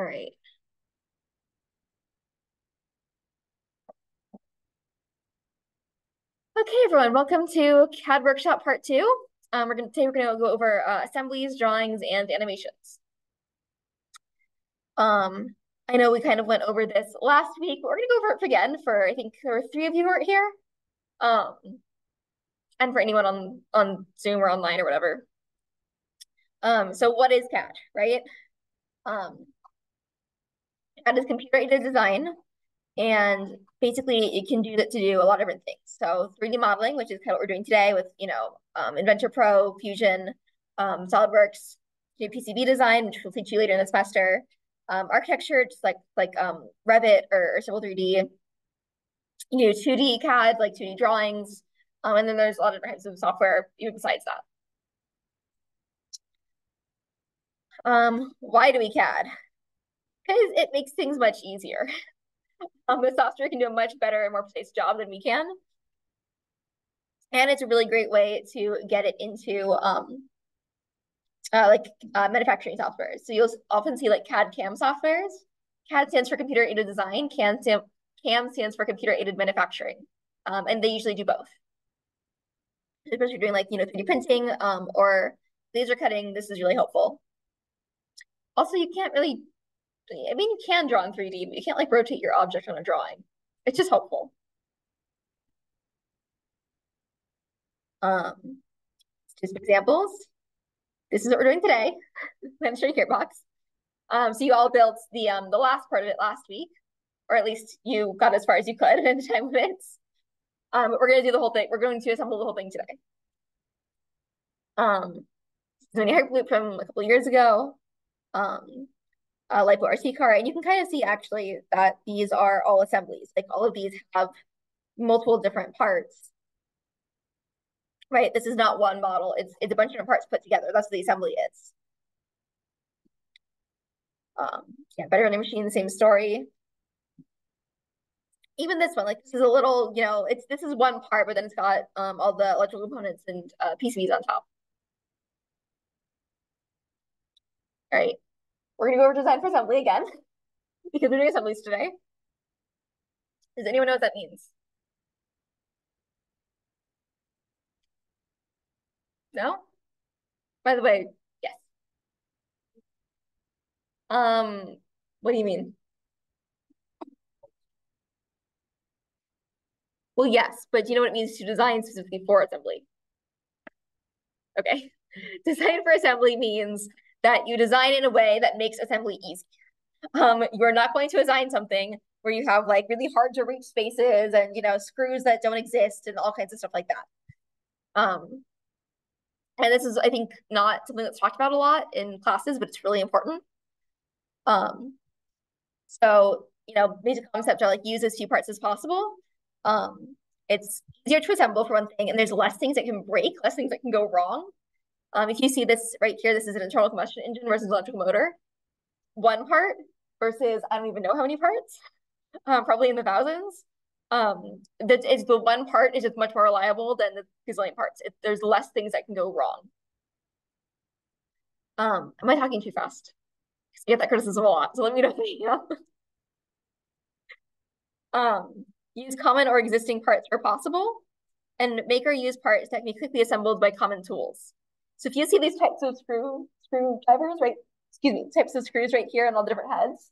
All right. Okay, everyone, welcome to CAD Workshop Part 2. Um, we're gonna today we're gonna go over uh, assemblies, drawings, and animations. Um, I know we kind of went over this last week, but we're gonna go over it again for I think there were three of you who are here. Um, and for anyone on on Zoom or online or whatever. Um, so what is CAD, right? Um, CAD is computer aided design, and basically it can do that to do a lot of different things. So 3D modeling, which is kind of what we're doing today with, you know, um, Inventor Pro, Fusion, um, SolidWorks, PCB design, which we'll teach you later in the semester, um, architecture, just like like um, Revit or, or Civil 3D, you know, 2D CAD, like 2D drawings, um, and then there's a lot of different types of software even besides that. Um, why do we CAD? Because it makes things much easier. um, the software can do a much better and more precise job than we can. And it's a really great way to get it into um, uh, like uh, manufacturing software. So you'll often see like CAD CAM softwares. CAD stands for computer aided design. CAM, CAM stands for computer aided manufacturing. Um, and they usually do both. Especially if you're doing like, you know, 3D printing um, or laser cutting, this is really helpful. Also, you can't really I mean, you can draw in 3D, but you can't like rotate your object on a drawing. It's just helpful. Um, just examples. This is what we're doing today. I'm show you box. Um, so you all built the um the last part of it last week, or at least you got as far as you could in the time limits. Um, but we're gonna do the whole thing. We're going to assemble the whole thing today. Um, so any Hyperloop from a couple years ago. Um, uh, LiPo RC car. And you can kind of see actually that these are all assemblies. Like all of these have multiple different parts. Right, this is not one model. It's it's a bunch of parts put together. That's what the assembly is. Um, yeah, better machine, the same story. Even this one, like this is a little, you know, it's this is one part, but then it's got um all the electrical components and uh, PCBs on top. All right. We're gonna go over design for assembly again because we're doing assemblies today. Does anyone know what that means? No? By the way, yes. Um, what do you mean? Well, yes, but do you know what it means to design specifically for assembly? Okay. Design for assembly means that you design in a way that makes assembly easy. Um, you're not going to design something where you have like really hard to reach spaces and you know screws that don't exist and all kinds of stuff like that. Um, and this is, I think, not something that's talked about a lot in classes, but it's really important. Um, so you know, basic concepts are like use as few parts as possible. Um, it's easier to assemble for one thing, and there's less things that can break, less things that can go wrong. Um, if you see this right here, this is an internal combustion engine versus electrical motor. One part versus I don't even know how many parts, um, probably in the thousands. Um, that is the one part is just much more reliable than the gazillion parts. It, there's less things that can go wrong. Um, am I talking too fast? I get that criticism a lot, so let me know. Yeah. um, use common or existing parts where possible, and make or use parts that can be quickly assembled by common tools. So if you see these types of screw screwdrivers, right, excuse me, types of screws right here and all the different heads,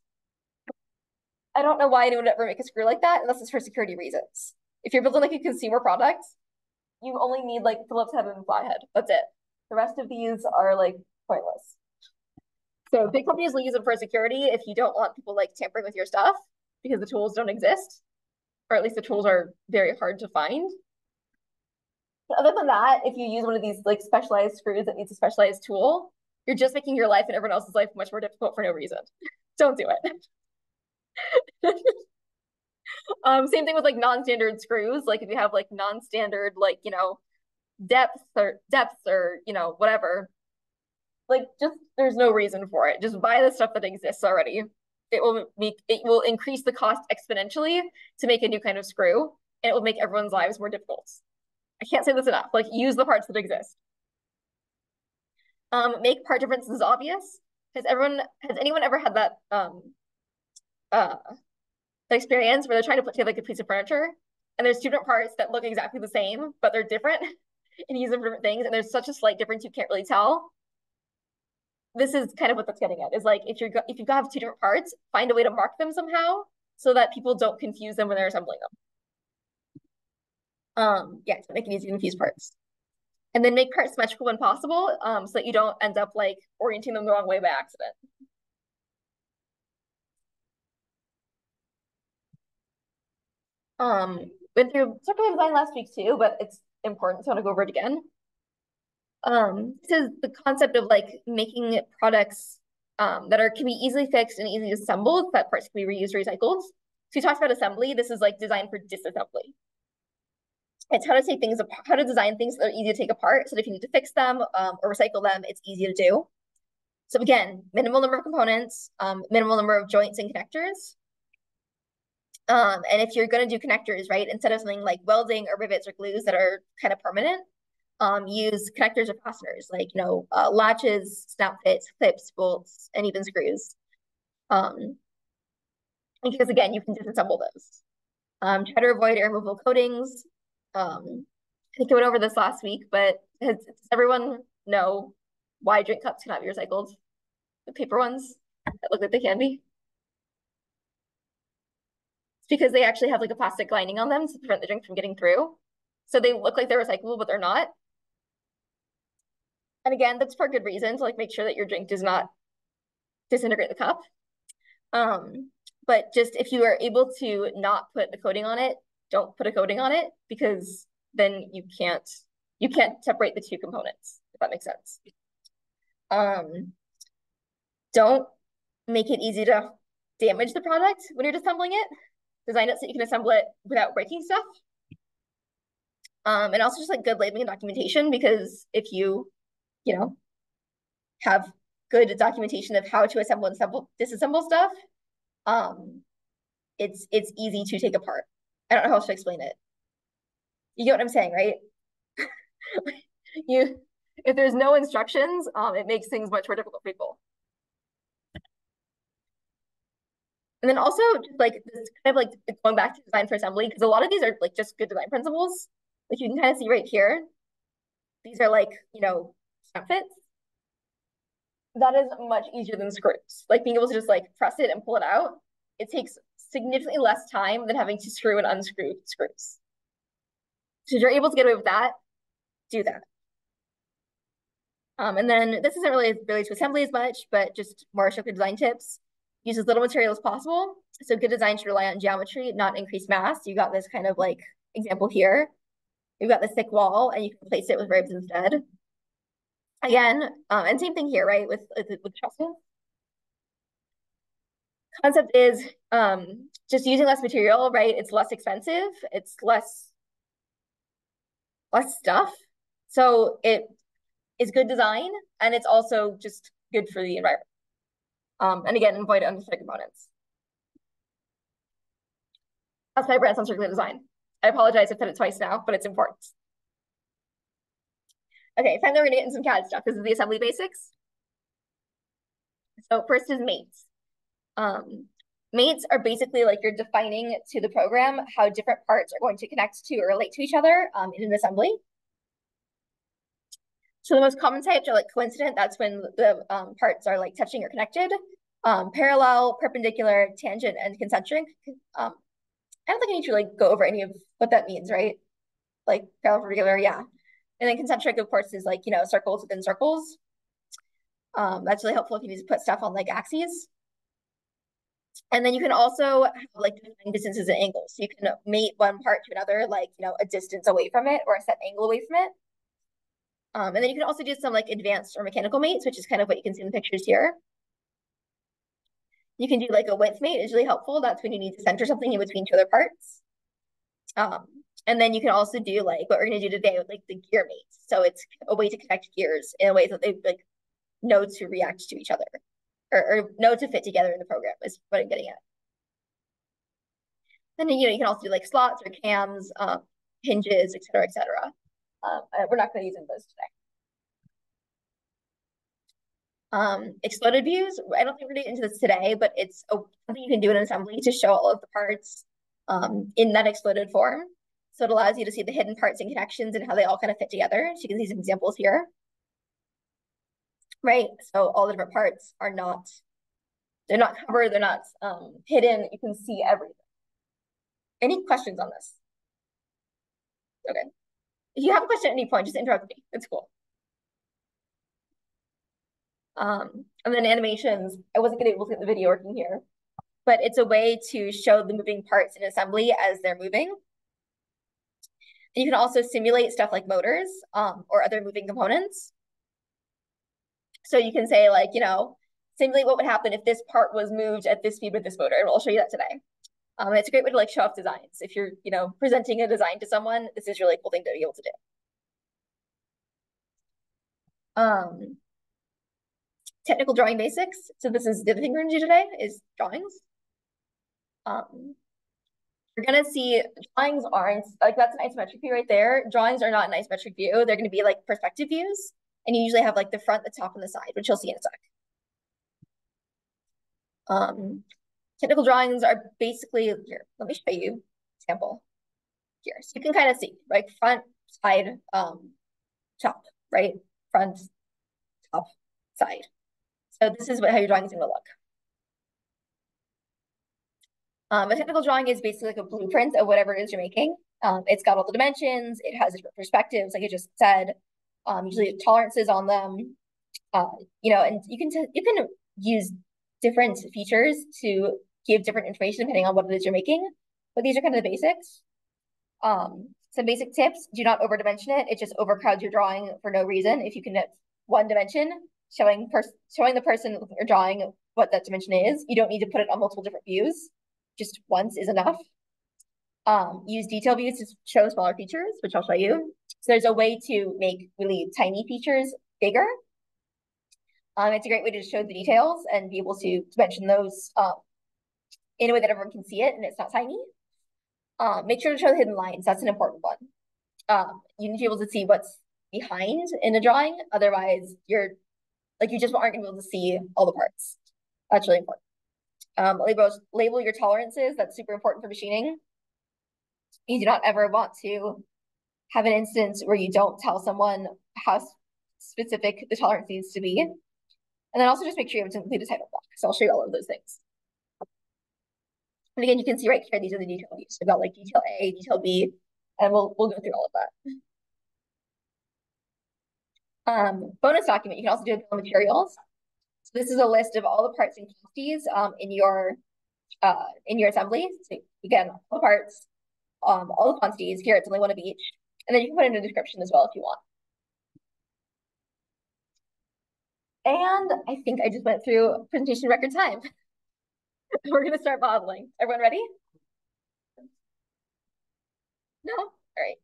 I don't know why anyone would ever make a screw like that unless it's for security reasons. If you're building like a consumer product, you only need like Phillips head and flathead. That's it. The rest of these are like pointless. So big companies will use them for security if you don't want people like tampering with your stuff because the tools don't exist, or at least the tools are very hard to find. Other than that, if you use one of these like specialized screws that needs a specialized tool, you're just making your life and everyone else's life much more difficult for no reason. Don't do it. um, same thing with like non-standard screws. Like if you have like non-standard, like, you know, depth or depths or, you know, whatever, like just there's no reason for it. Just buy the stuff that exists already. It will make it will increase the cost exponentially to make a new kind of screw, and it will make everyone's lives more difficult. I can't say this enough. Like use the parts that exist. Um, make part differences obvious. has everyone has anyone ever had that um uh experience where they're trying to put together like a piece of furniture and there's two different parts that look exactly the same, but they're different and use them for different things, and there's such a slight difference you can't really tell. This is kind of what that's getting at. Is like if you're if you have two different parts, find a way to mark them somehow so that people don't confuse them when they're assembling them. Um, yeah, to make it easy to confuse parts. And then make parts symmetrical when possible, um, so that you don't end up like orienting them the wrong way by accident. Um, went through circular design last week too, but it's important, so I want to go over it again. Um, this is the concept of like making products um, that are can be easily fixed and easily assembled, that parts can be reused, recycled. So we talked about assembly. This is like designed for disassembly. It's how to take things apart, how to design things that are easy to take apart. So that if you need to fix them um, or recycle them, it's easy to do. So again, minimal number of components, um, minimal number of joints and connectors. Um, and if you're going to do connectors, right, instead of something like welding or rivets or glues that are kind of permanent, um, use connectors or fasteners like, you know, uh, latches, snap fits, clips, bolts, and even screws. Um, because again, you can disassemble those. Um, try to avoid air removal coatings. Um, I think I went over this last week, but has, does everyone know why drink cups cannot be recycled? The paper ones that look like they can be? It's because they actually have like a plastic lining on them to prevent the drink from getting through. So they look like they're recyclable, but they're not. And again, that's for good reason to like make sure that your drink does not disintegrate the cup. Um, but just if you are able to not put the coating on it, don't put a coating on it because then you can't you can't separate the two components, if that makes sense. Um, don't make it easy to damage the product when you're assembling it design it so you can assemble it without breaking stuff. Um, and also just like good labeling and documentation because if you, you know, have good documentation of how to assemble and assemble, disassemble stuff, um, it's it's easy to take apart. I don't know how else to explain it. You get what I'm saying, right? you if there's no instructions, um, it makes things much more difficult for people. And then also just like this kind of like going back to design for assembly, because a lot of these are like just good design principles. Like you can kind of see right here, these are like, you know, snap fits. That is much easier than screws. Like being able to just like press it and pull it out, it takes significantly less time than having to screw and unscrew screws. So if you're able to get away with that, do that. Um, and then this isn't really related to assembly as much, but just more structured design tips use as little material as possible. So good design should rely on geometry, not increased mass. You got this kind of like example here. You've got this thick wall and you can replace it with ribs instead. Again, um, and same thing here, right, with, with, with trusses. Concept is um, just using less material, right? It's less expensive. It's less, less stuff. So it is good design and it's also just good for the environment. Um, and again, avoid unnecessary components. That's my brand on circular design. I apologize, I've said it twice now, but it's important. Okay, finally we're gonna get into some CAD stuff. This is the assembly basics. So first is mates. Um, mates are basically like you're defining to the program how different parts are going to connect to or relate to each other um, in an assembly. So the most common types are like coincident. That's when the um, parts are like touching or connected. Um, parallel, perpendicular, tangent, and concentric. Um, I don't think I need to like go over any of what that means, right? Like parallel, perpendicular, yeah. And then concentric, of course, is like, you know, circles within circles. Um, that's really helpful if you need to put stuff on like axes. And then you can also have like distances and angles. So you can mate one part to another, like, you know, a distance away from it or a set angle away from it. Um, and then you can also do some like advanced or mechanical mates, which is kind of what you can see in the pictures here. You can do like a width mate is really helpful. That's when you need to center something in between two other parts. Um, and then you can also do like what we're gonna do today with like the gear mates. So it's a way to connect gears in a way that they like know to react to each other or, or know to fit together in the program is what I'm getting at. And then, you know, you can also do like slots or cams, um, hinges, et cetera, et cetera. Um, we're not going to use any of those today. Um, exploded views, I don't think we're getting into this today, but it's a, something you can do in assembly to show all of the parts um, in that exploded form. So it allows you to see the hidden parts and connections and how they all kind of fit together. So you can see some examples here. Right, so all the different parts are not, they're not covered, they're not um, hidden. You can see everything. Any questions on this? Okay. If you have a question at any point, just interrupt me. It's cool. Um, and then animations, I wasn't able to get the video working here, but it's a way to show the moving parts in assembly as they're moving. And you can also simulate stuff like motors um, or other moving components. So you can say like, you know, simulate what would happen if this part was moved at this speed with this motor. And I'll show you that today. Um, it's a great way to like show off designs. If you're, you know, presenting a design to someone, this is really cool thing to be able to do. Um, technical drawing basics. So this is the thing we're gonna do today is drawings. Um, you're gonna see drawings aren't, like that's an isometric view right there. Drawings are not an isometric view. They're gonna be like perspective views. And you usually have like the front, the top, and the side, which you'll see in a sec. Um, technical drawings are basically, here, let me show you example here. So you can kind of see, right? Front, side, um, top, right? Front, top, side. So this is what, how your drawing is to look. Um, a technical drawing is basically like a blueprint of whatever it is you're making. Um, it's got all the dimensions, it has different perspectives, like I just said, um, usually tolerances on them. Uh, you know, and you can you can use different features to give different information depending on what it is you're making. But these are kind of the basics. Um, some basic tips: do not overdimension it. It just overcrowds your drawing for no reason. If you can get one dimension, showing person showing the person you're drawing what that dimension is. You don't need to put it on multiple different views. Just once is enough. Um, use detail views to show smaller features, which I'll show you. So there's a way to make really tiny features bigger. Um, it's a great way to show the details and be able to, mention those um, in a way that everyone can see it and it's not tiny. Um, make sure to show the hidden lines. That's an important one. Um, you need to be able to see what's behind in a drawing. Otherwise, you're like you just aren't going to be able to see all the parts. That's really important. Um, label, label your tolerances. That's super important for machining. You do not ever want to have an instance where you don't tell someone how specific the tolerance needs to be. And then also just make sure you have to include a title block. So I'll show you all of those things. And again, you can see right here, these are the detail views. We've got like detail A, detail B, and we'll, we'll go through all of that. Um, bonus document, you can also do materials. So this is a list of all the parts and quantities um, in your uh, in your assembly. So again, all the parts, um, all the quantities. Here, it's only one of each. And then you can put in a description as well if you want. And I think I just went through presentation record time. We're going to start modeling. Everyone ready? No? All right.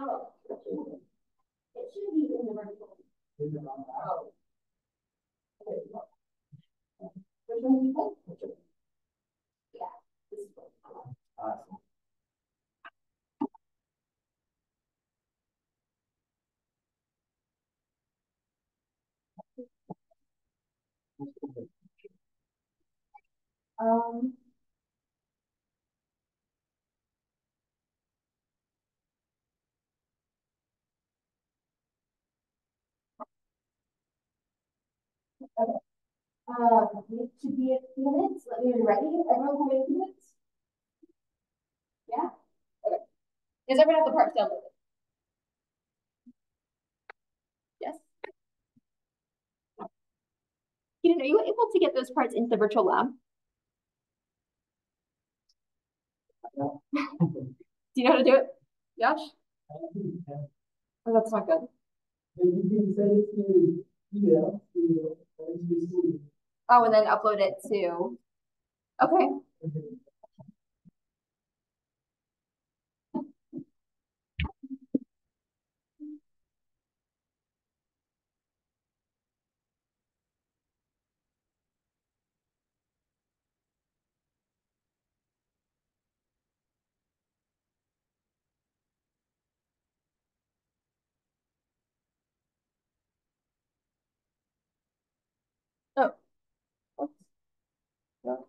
Oh, it should be in the vertical. Oh. Which one do you? Yeah, Awesome. Um, Um, it should be a few minutes. Let me know ready. Everyone can wait a few minutes. Yeah? Okay. Does everyone have the parts downloaded? Yes? Keaton, are you able to get those parts into the virtual lab? Do you know how to do it? Josh? Oh, that's not good. Oh, and then upload it to, okay. Mm-hmm. Not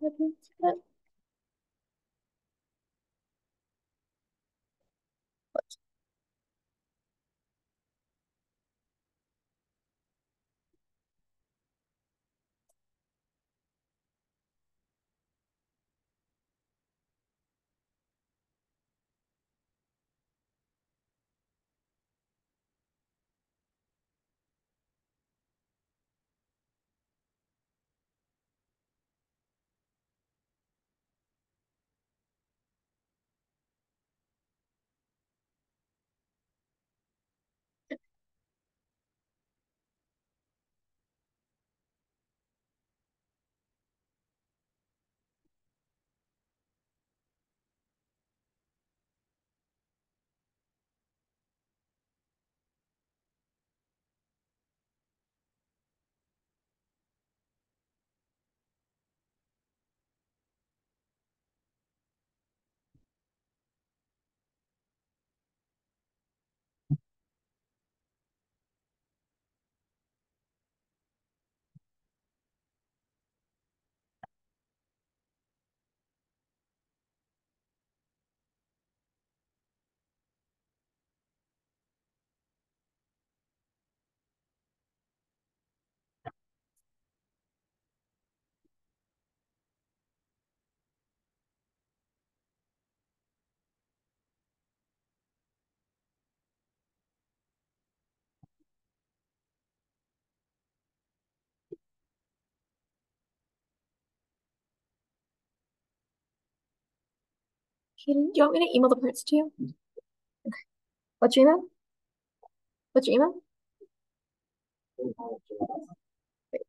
Kaden, do you want me to email the parts to you? Okay. What's your email? What's your email? Wait.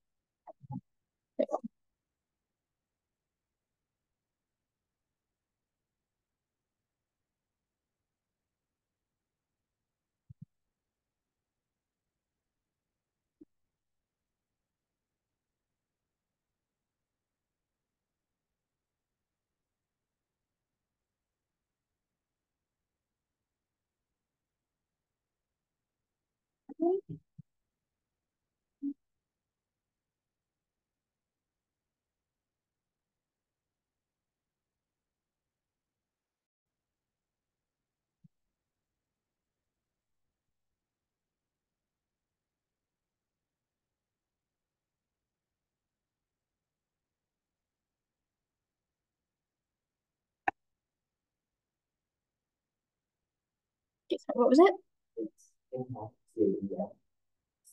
Wait. What was it?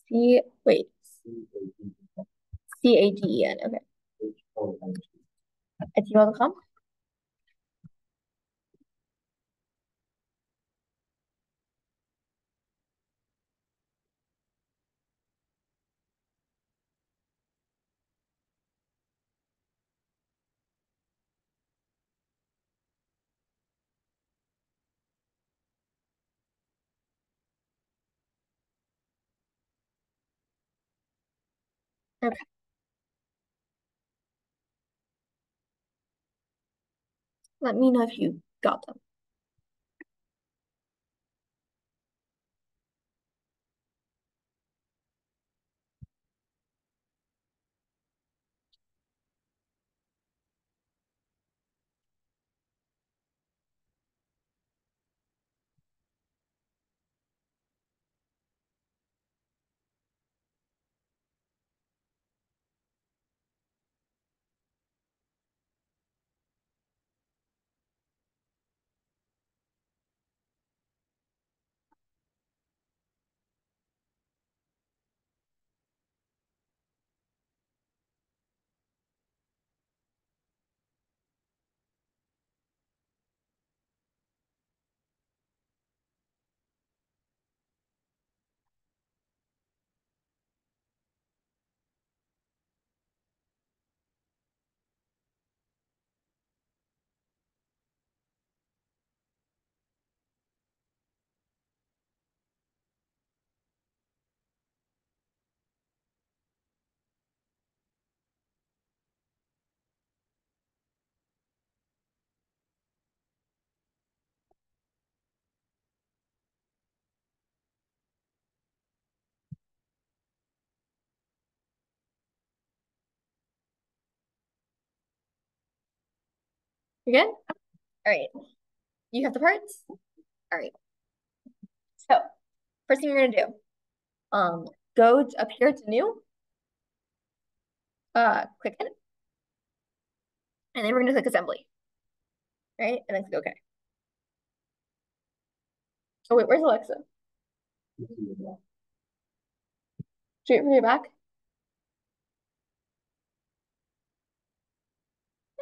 C, wait, C A D E N, okay. At gmail.com? Okay. Let me know if you got them. You good? All right. You have the parts? All right. So first thing you're gonna do, um, go up here to new, uh, click it, and then we're gonna click assembly, right? And then click OK. Oh wait, where's Alexa? Straight from your back?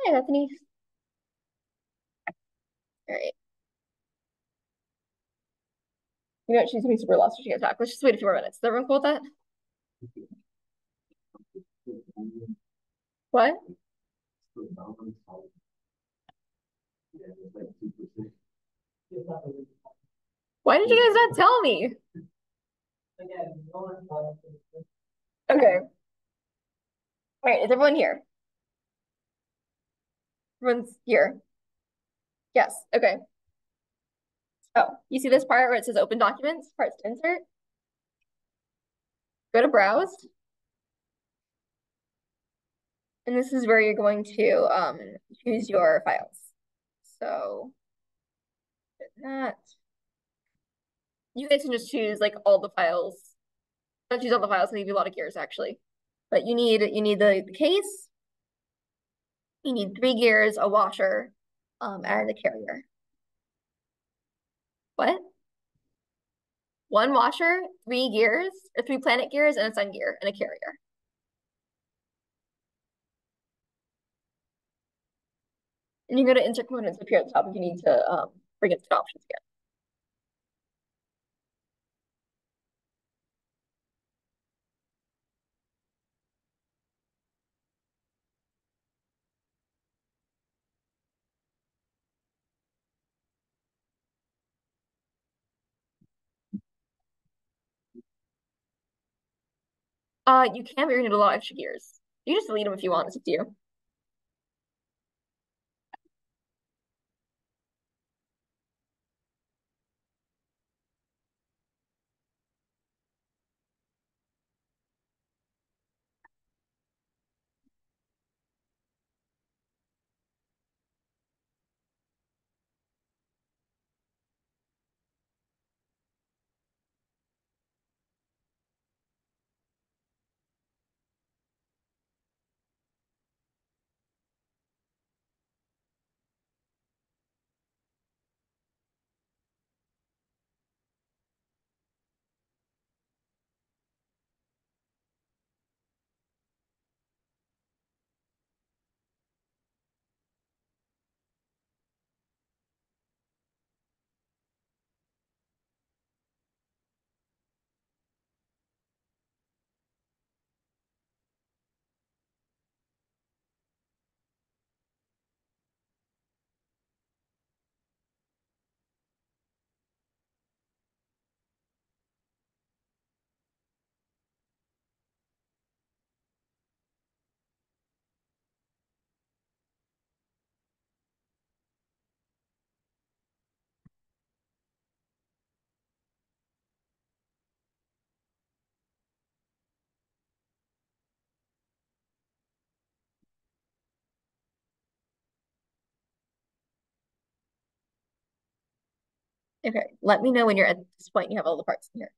Hey, Bethany. Right. You know what? She's gonna be super lost when she gets back. Let's just wait a few more minutes. Is everyone cool with that? What? Why did you guys not tell me? Okay. All right, is everyone here? Everyone's here. Yes, okay. Oh, you see this part where it says open documents, parts to insert? Go to browse. And this is where you're going to um, choose your files. So that. You guys can just choose like all the files. Don't choose all the files, give you a lot of gears actually. But you need you need the, the case, you need three gears, a washer, um, and the carrier. What? One washer, three gears, or three planet gears, and a sun gear, and a carrier. And you go to insert components up here at the top if you need to um, bring up the options again. Uh, you can, but you're gonna need a lot of gears. You just delete them if you want, it's up to you. Okay, let me know when you're at this point you have all the parts in here.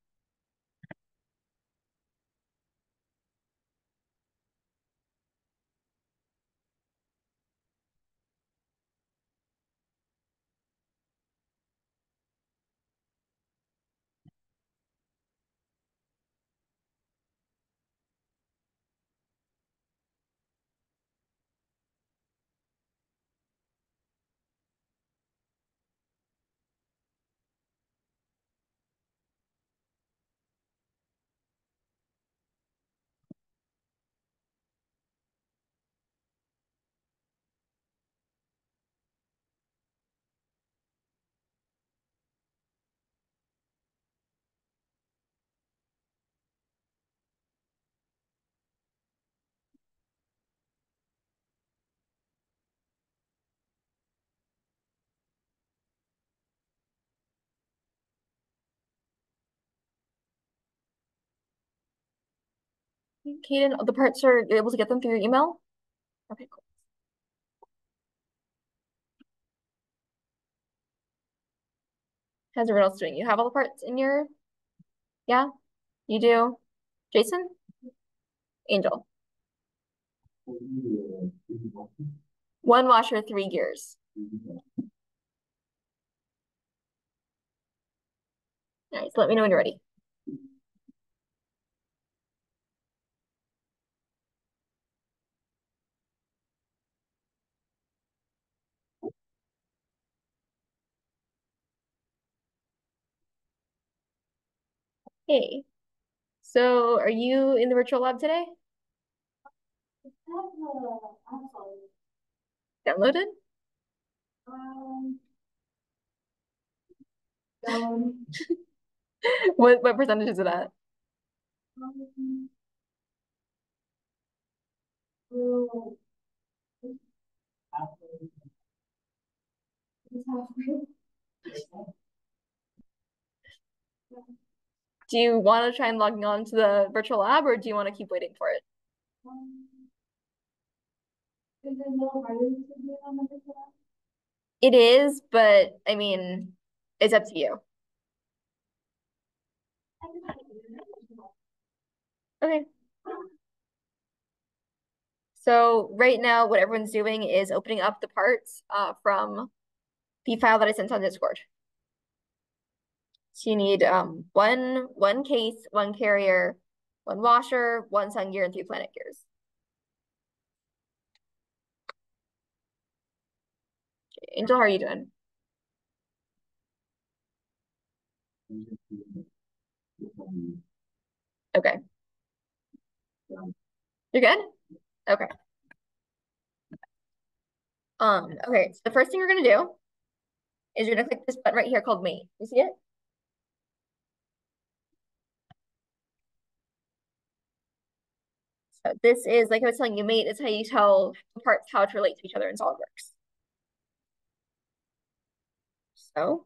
Kaden, the parts are you're able to get them through your email? Okay, cool. How's everyone else doing? You have all the parts in your, yeah, you do. Jason, Angel. One washer, three gears. All right, so let me know when you're ready. Hey, so are you in the virtual lab today? Downloaded? Um, um what what percentage is it at? Um, do you want to try and log on to the virtual lab or do you want to keep waiting for it? It is, but I mean, it's up to you. Okay. So right now, what everyone's doing is opening up the parts uh, from the file that I sent on Discord. So you need um, one, one case, one carrier, one washer, one sun gear, and three planet gears. Angel, how are you doing? Okay. You're good? Okay. Um, okay, so the first thing you're gonna do is you're gonna click this button right here called mate. You see it? So this is, like I was telling you, mate is how you tell parts how to relate to each other in SolidWorks. So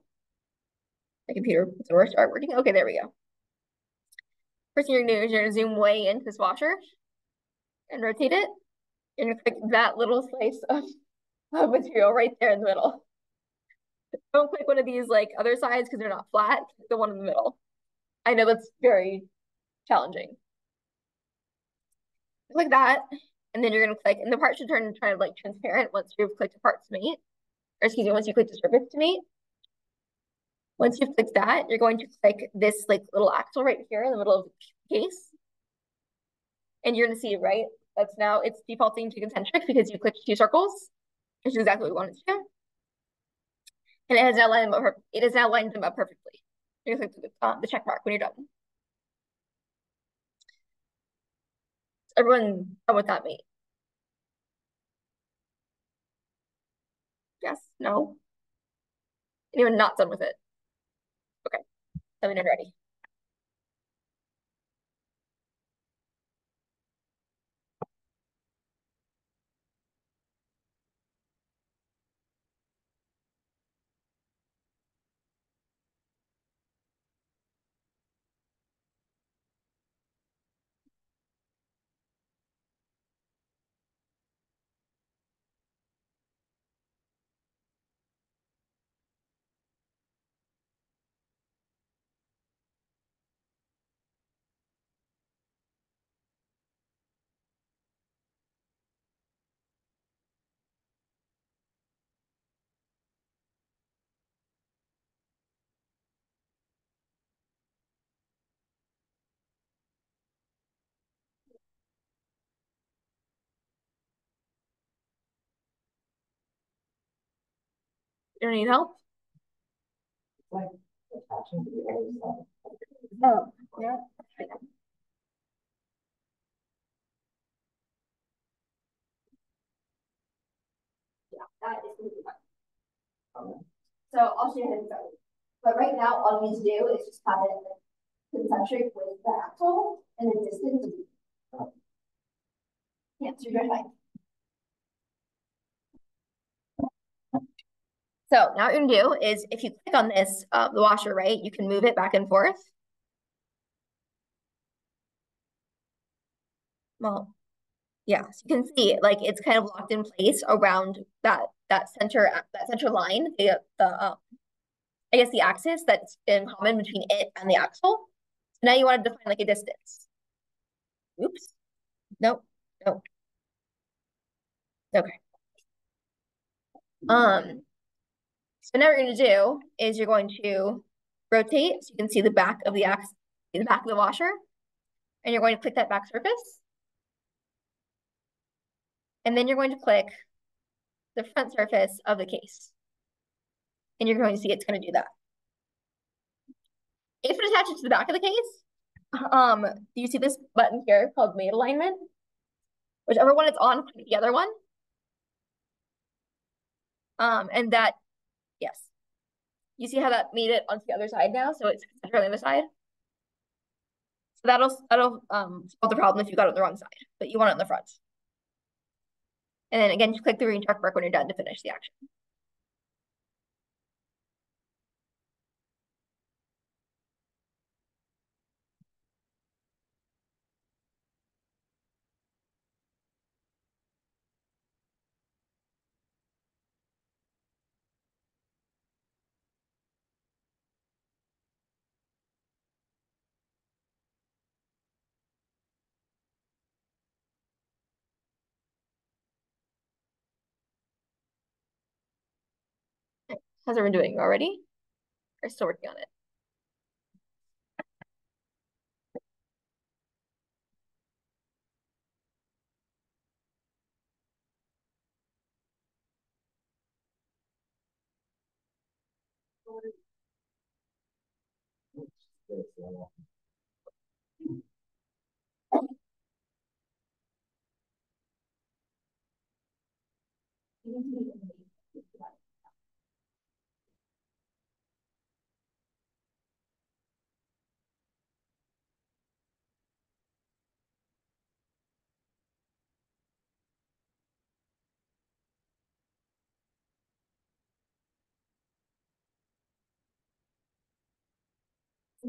my computer doesn't start working. Okay, there we go. First thing you're gonna do is you're gonna zoom way into this washer and rotate it. You're gonna click that little slice of, of material right there in the middle. Don't click one of these like other sides because they're not flat. Click the one in the middle. I know that's very challenging. Click that, and then you're gonna click, and the part should turn kind of like transparent once you've clicked parts to mate, or excuse me, once you click surface to mate. Once you've clicked that, you're going to click this like little axle right here in the middle of the case. And you're gonna see, right? That's now, it's defaulting to concentric because you clicked two circles, which is exactly what we wanted to do. And it has now lined them up, it has now lined them up perfectly. You click the, uh, the check mark when you're done. Everyone done with that, mate? Yes, no? Anyone not done with it? Okay, let me know ready. You need help? Oh, yeah. Yeah, that is completely fine. So I'll show you how to start. But right now, all you need to do is just have it concentric with the axle and the distance. Yeah, so you're fine. So now what you're gonna do is if you click on this, uh, the washer, right, you can move it back and forth. Well, yeah, so you can see like it's kind of locked in place around that that center that center line, the the um, I guess, the axis that's in common between it and the axle. So now you want to define like a distance. Oops. Nope. Nope. Okay. Um, so now what you're going to do is you're going to rotate so you can see the back of the ax the back of the washer. And you're going to click that back surface. And then you're going to click the front surface of the case. And you're going to see it's going to do that. If it attaches to the back of the case, um, you see this button here called mate alignment? Whichever one it's on, click the other one. Um, and that, yes. You see how that made it onto the other side now? So it's on the side. So that'll that'll um solve the problem if you got it on the wrong side, but you want it on the front. And then again, just click the green check mark when you're done to finish the action. How's everyone doing already? Or still working on it?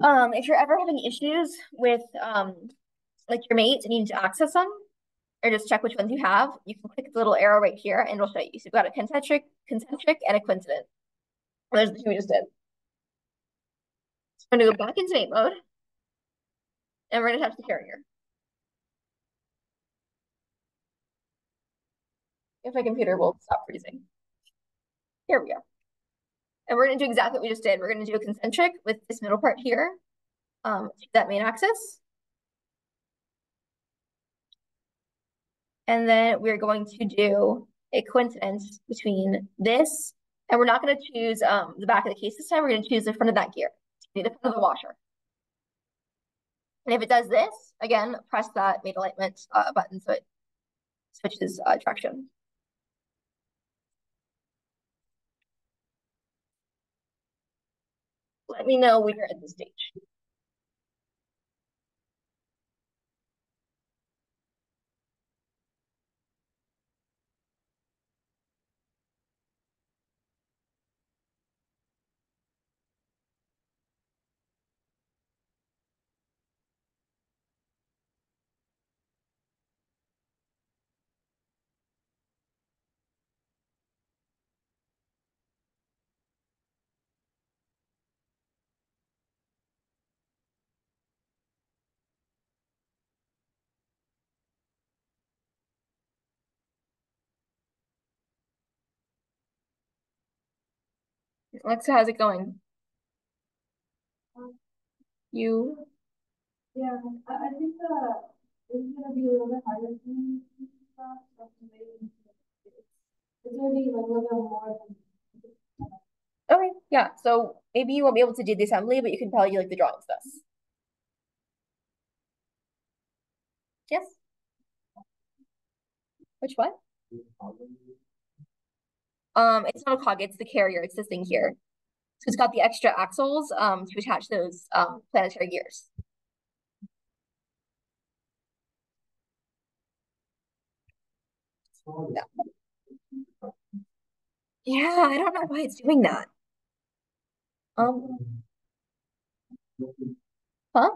Um, if you're ever having issues with um, like your mates and you need to access them, or just check which ones you have, you can click the little arrow right here and it'll show you. So you've got a concentric, concentric, and a coincident. There's the two we just did. So I'm gonna go back into mate mode. And we're gonna touch the carrier. If my computer will stop freezing. Here we go. And we're to do exactly what we just did. We're going to do a concentric with this middle part here, um, that main axis. And then we're going to do a coincidence between this, and we're not going to choose um, the back of the case this time. We're going to choose the front of that gear, the front of the washer. And if it does this, again, press that mate alignment uh, button so it switches uh, traction. Let me know when you're at the stage. Alexa, how's it going? You? Yeah, I, I think uh, it's gonna be a little bit harder for me. It's gonna be like a little bit more than. Okay, yeah. So maybe you won't be able to do the assembly, but you can probably do like the drawings this. Yes? Which one? Um, it's not a cog, it's the carrier, it's this thing here. So it's got the extra axles um to attach those um planetary gears. Yeah. I don't know why it's doing that. Um, huh?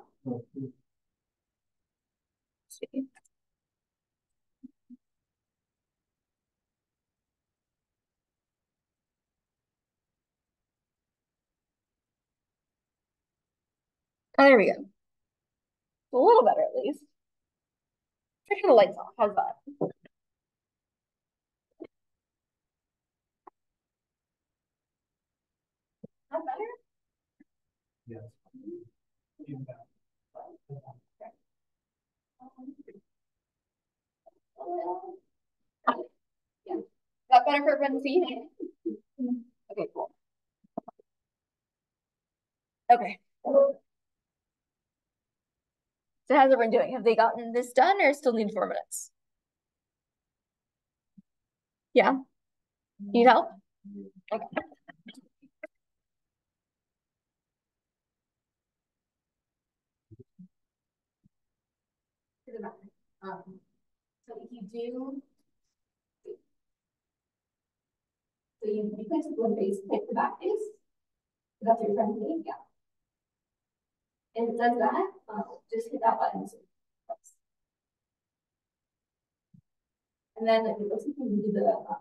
Oh, there we go. A little better at least. Turn the lights off. How's that? That better? Yes. Yeah. Is that better for everyone to see? Okay, cool. Okay. So how's everyone doing? Have they gotten this done or still need four minutes? Yeah? Need help? Okay. Um, so if you do, so you, you pick one face, pick the back face. That's your face, yeah. And it does that, um, just hit that button. And then it looks like you do the uh,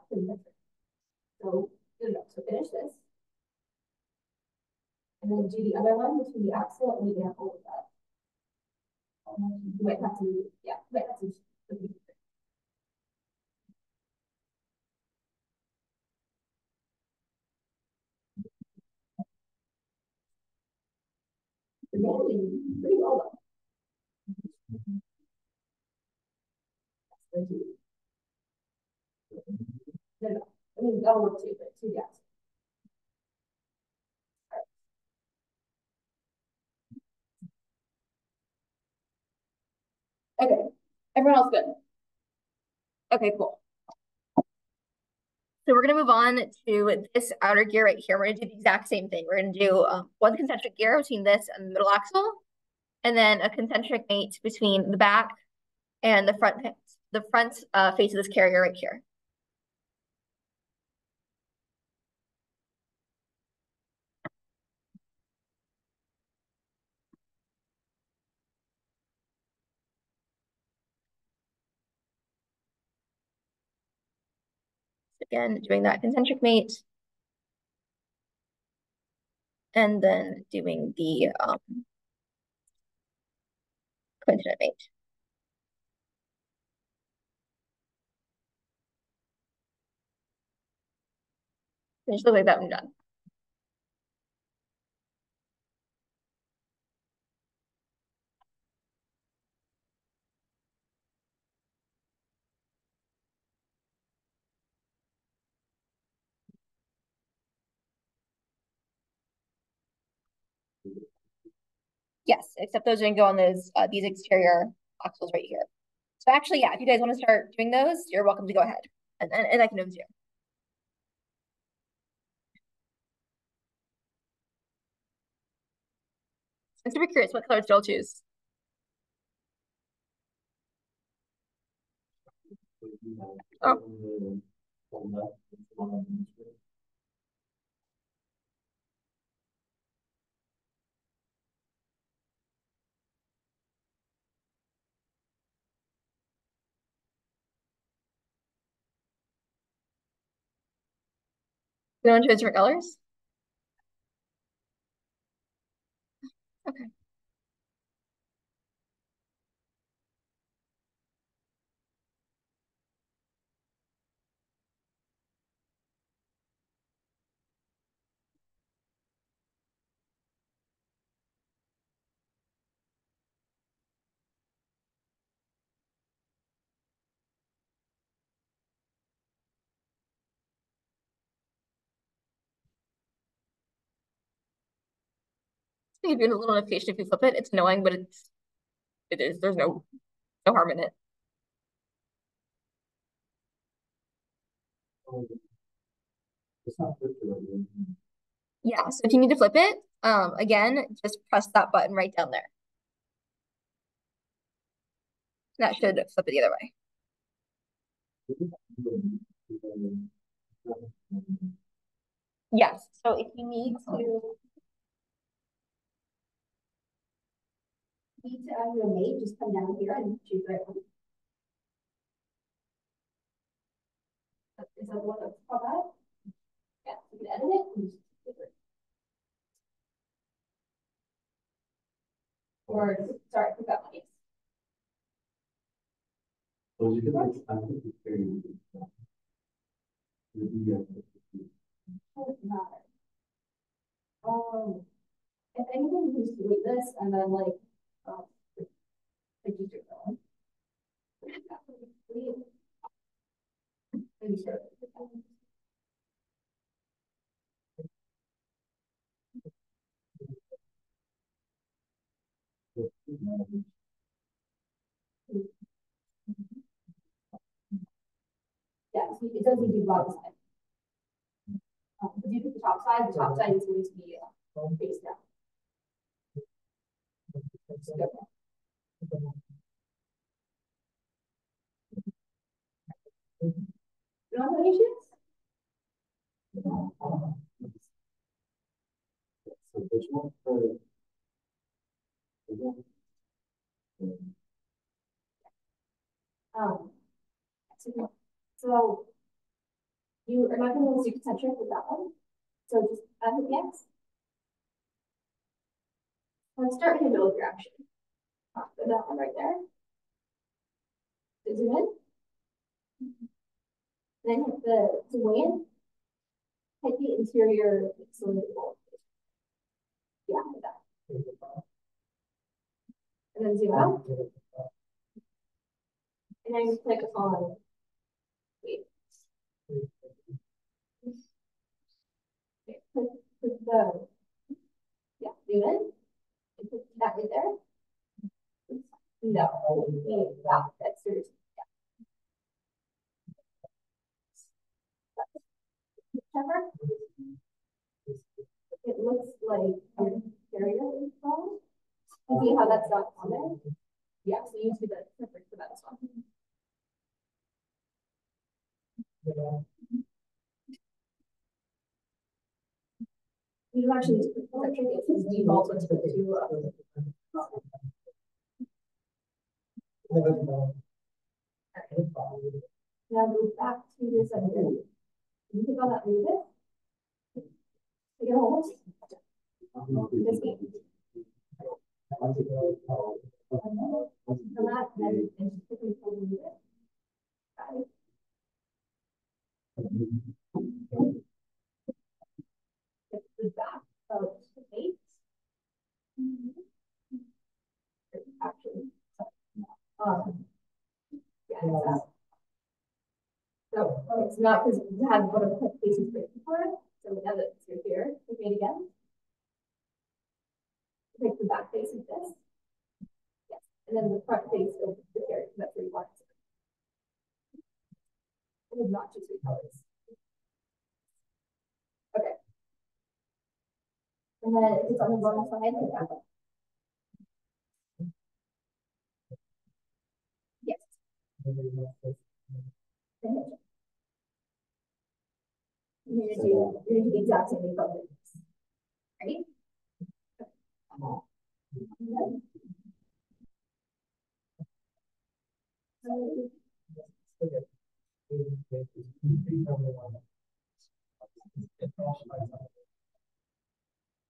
So good enough. So finish this. And then do the other one between the axle and the example of that. You might have to, yeah, you might have to. Really, pretty well done. No, no, I mean, that'll work too, but two yes. Okay, everyone else good? Okay, cool. So we're gonna move on to this outer gear right here. We're gonna do the exact same thing. We're gonna do um, one concentric gear between this and the middle axle, and then a concentric mate between the back and the front the front uh, face of this carrier right here. Again, doing that concentric mate. And then doing the um, coincident mate. Finish the way that I'm done. Yes, except those are gonna go on those uh, these exterior axles right here. So actually, yeah, if you guys want to start doing those, you're welcome to go ahead, and and, and I can do them too. I'm super curious, what colors do you choose? Oh. You want to choose different colors? Okay. Give you a little notification if you flip it. It's annoying, but it's it is. There's no no harm in it. It's not good for the. Yeah, so if you need to flip it, um, again, just press that button right down there. That should flip it the other way. Yes, so if you need to, Need to add your name, just come down here and choose the right one. Is that one that's out? Yeah, you can edit it. and just click it. Or, sorry, click that one. Well, you can like, I think it's very. the video. Oh. Um, if anything, you just delete this and then like, Yeah, it doesn't do bottom side. Um, if you pick the top side, the top side is going to be, uh, face down. Issues? So? Um. So. You are not gonna use your concentric with that one, so just add the yes. Let's start in the middle action. Put that one right there. Zoom in. Then hit the zoom in. Hit the interior cylinder. Yeah, like that. And then zoom out, and then click on. Wait. Okay, Click, click the. Yeah, zoom in. That right there. No, yeah, that's yours. Trevor? It looks like a carrier. You see how that's not on there? Yeah, so you see the separate for that as well. You don't actually, use the section, it's just default to to, uh, Now go back to this under. You on that, move it. Take it hold. This out and, and just quickly and move it. Got it? The back of the. It's Actually. Um. Yeah, it's. So it's not because it has one of the places written for it, so now that it's here, click it again. Take the back face of this. Yes, and then the front face of the carrot, that's where you want it. to be. With not just three colors. Okay. And then it's on the bottom side. Yes. You're gonna do, gonna do the exact same thing from this. And then-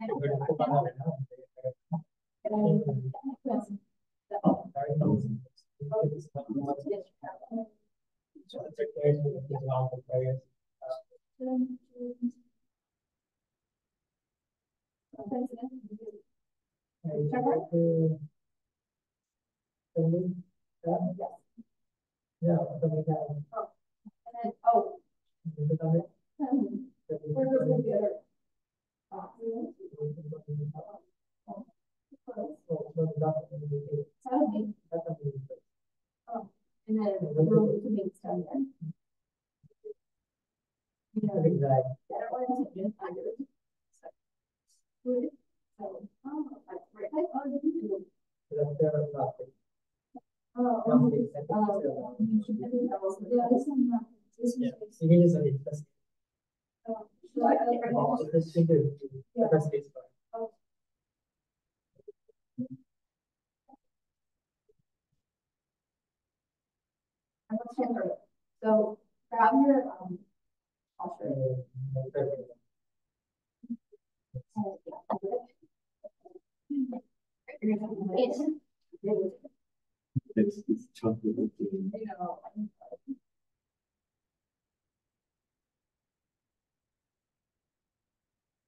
Oh, sorry, no. It's not- So it's a clear, it's not the players. And Trevor? to- Can we, Yeah, can we have, And then, oh, can we put on it? um, where was the other? And then we'll to make stuff then. You I know, think that, I don't want to do under. So, so, oh, like, right, I, do. that's their topic. Oh, Yeah, um, okay, um, so. you should maybe that was- yeah, this one, this Yeah, you can just, okay, that's. so I think right now- this. Yeah. That's it's fine. I'm not sure. So grab your, um. It's, it's chocolate. You know, We're gonna do three more. There. And then hit that.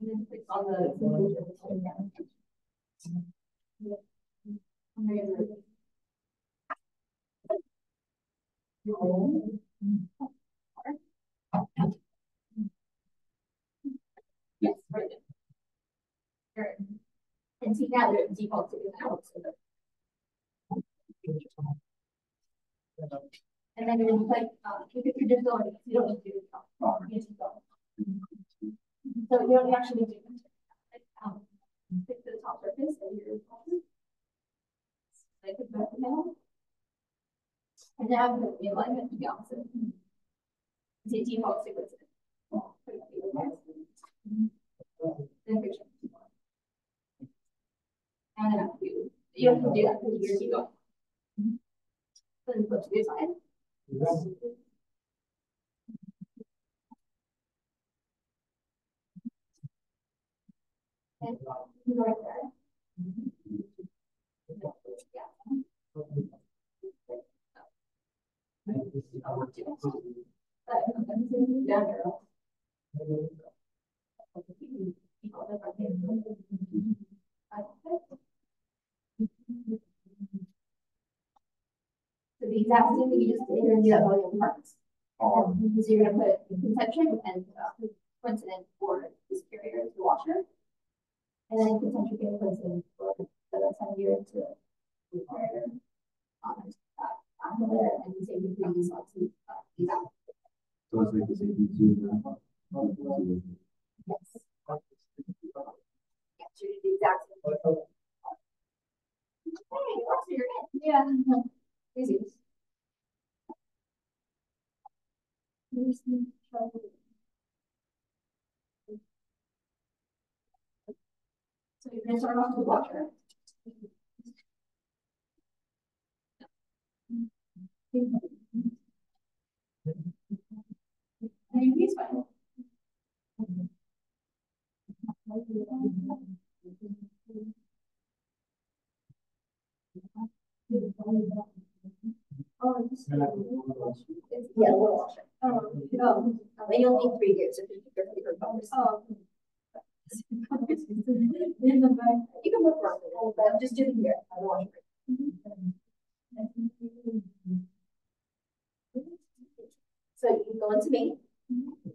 And then click Yes, right. And see now the default to the out, And then you like, uh, you could just go, you don't need to do it. uh, you just go. So you don't actually do. it. Um, pick the top surface and your. Like, both them. And now the alignment to be opposite. Say default sequence. Then picture. And then you, you don't have to do that because you're, you go. Then flip to the side. And you right there. But, down here. So the exact same thing you just did, you're gonna do that volume parts. So you're gonna put concentric and uh, coincident for this carrier to the washer. And then concentric and coincident for the to the carrier. Um, uh, on there and between these ones, uh, these out. So it's like the same thing. Yes. Yes, you did the exact same. Hey, also you're in. Yeah. Easy. So you're gonna start off with water. And you use fine. Oh, it's- Yeah, a little washer. Oh, no. And you'll need three gears if you keep your bumpers. Oh. You can look around, but just do it here. I don't want So you go into me.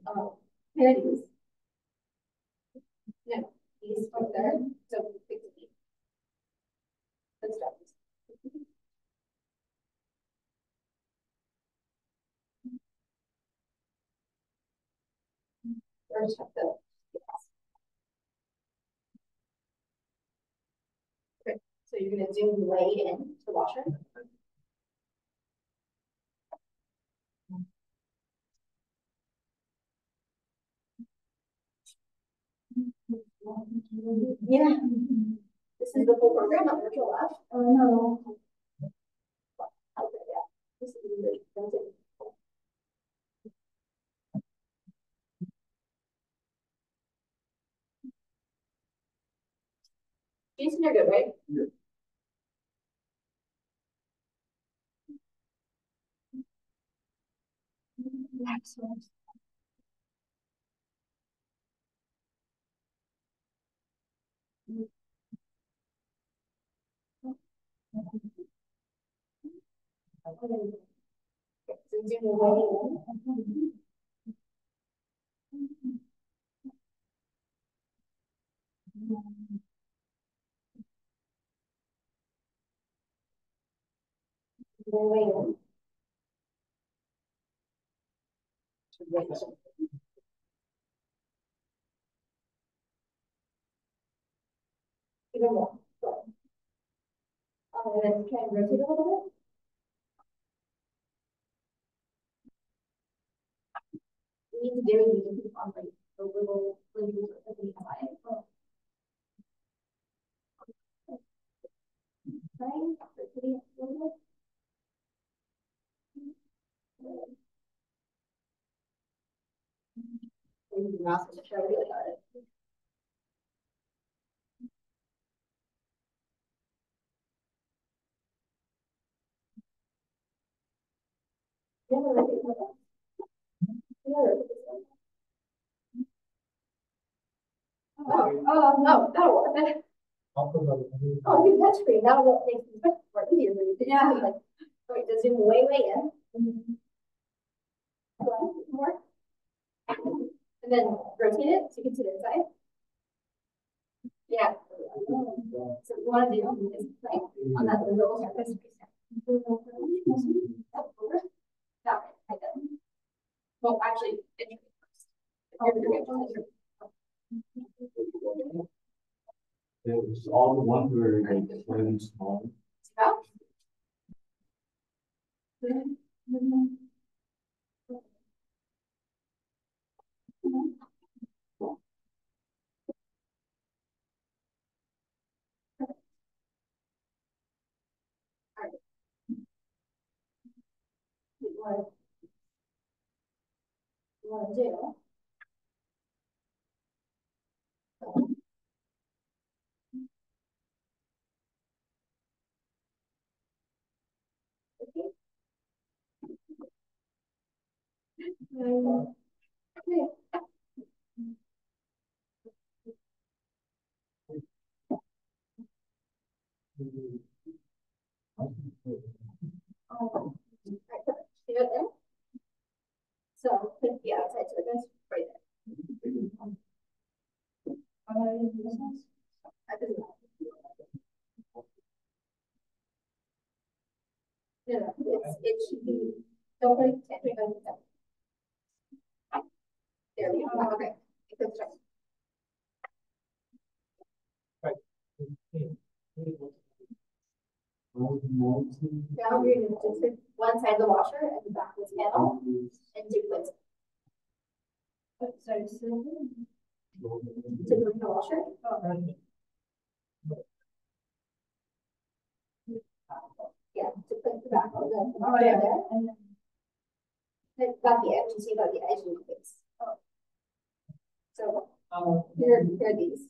Um, here it is. These right there, so pick the key. Let's start. Check the. Okay, so you're gonna zoom way in to the washer. Yeah. This is the full program on virtual lab. Oh, no. Okay, yeah. This is really, that's. Jason, you're good, right? Yeah. Okay, so zoom way in. Zoom way in. Even more. so. And then try and rotate a little bit. We need to do we just on like the little, little, little side. Right, rotating it a little bit. Show you. Oh, oh, no, that'll work. Oh, good touchscreen, that'll make things easier for you. Yeah. Like, wait, to zoom way, way in. One More. And then rotate it so you can see the inside. Yeah. So we want to do is like on that little surface. That way. Well, actually, it- It was all the ones where like really small. Yeah. You. want to do. Okay. Okay. Right, perfect. See it there? So, right there. I. No, no, it's, it should be, don't the top. There we go, okay. It goes right. Now we're gonna just hit one side of the washer and the back of this panel and do what's. Sorry, so. To the washer. Yeah, to put the back of the. Oh, yeah. And then. It's About the edge, you see about the edge of the face. So, here, here are these.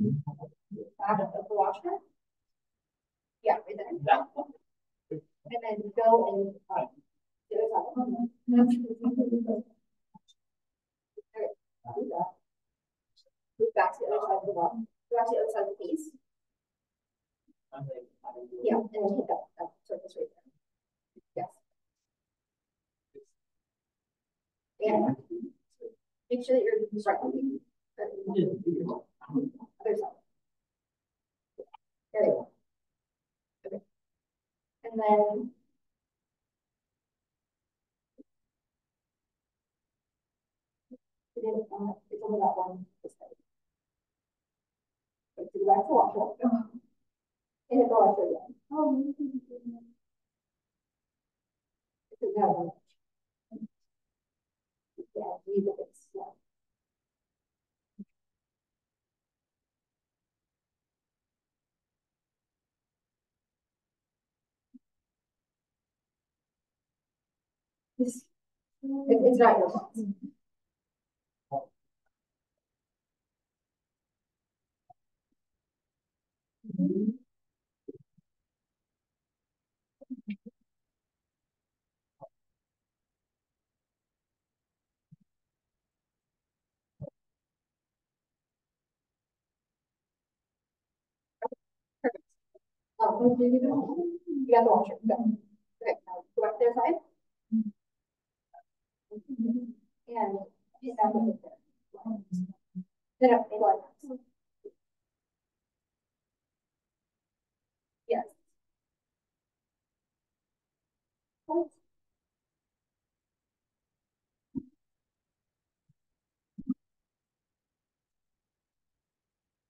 up the washer. Yeah, right there. Yeah. And then go and, uh, do that. Move back to the other side of the wall, go back to the other side of the piece. Yeah, and then hit that, that surface right there. Yes. And make sure that you're right. Other side. There you go. Okay. And then. It is, uh, it's only that one. this so go back to wash it. And it's all after again. Oh. It's one. Yeah, leave it, it's, it's your fault. Um, got the go. Okay, now go back to their side. And hit that with it there. No, no, Yes.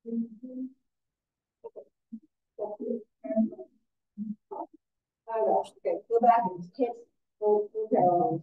Mhm. It. Oh gosh, okay, go back and go, go parallel.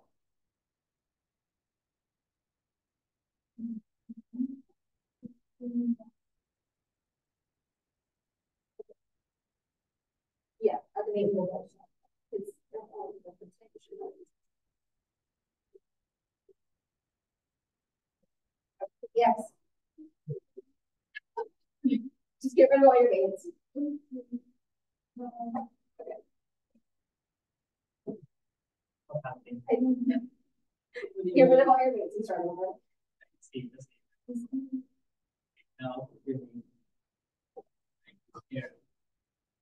Yeah, at the main level. It's. um, the. Yes. Just get rid of all your names. Okay. Get rid of all your names and start over. Now, here,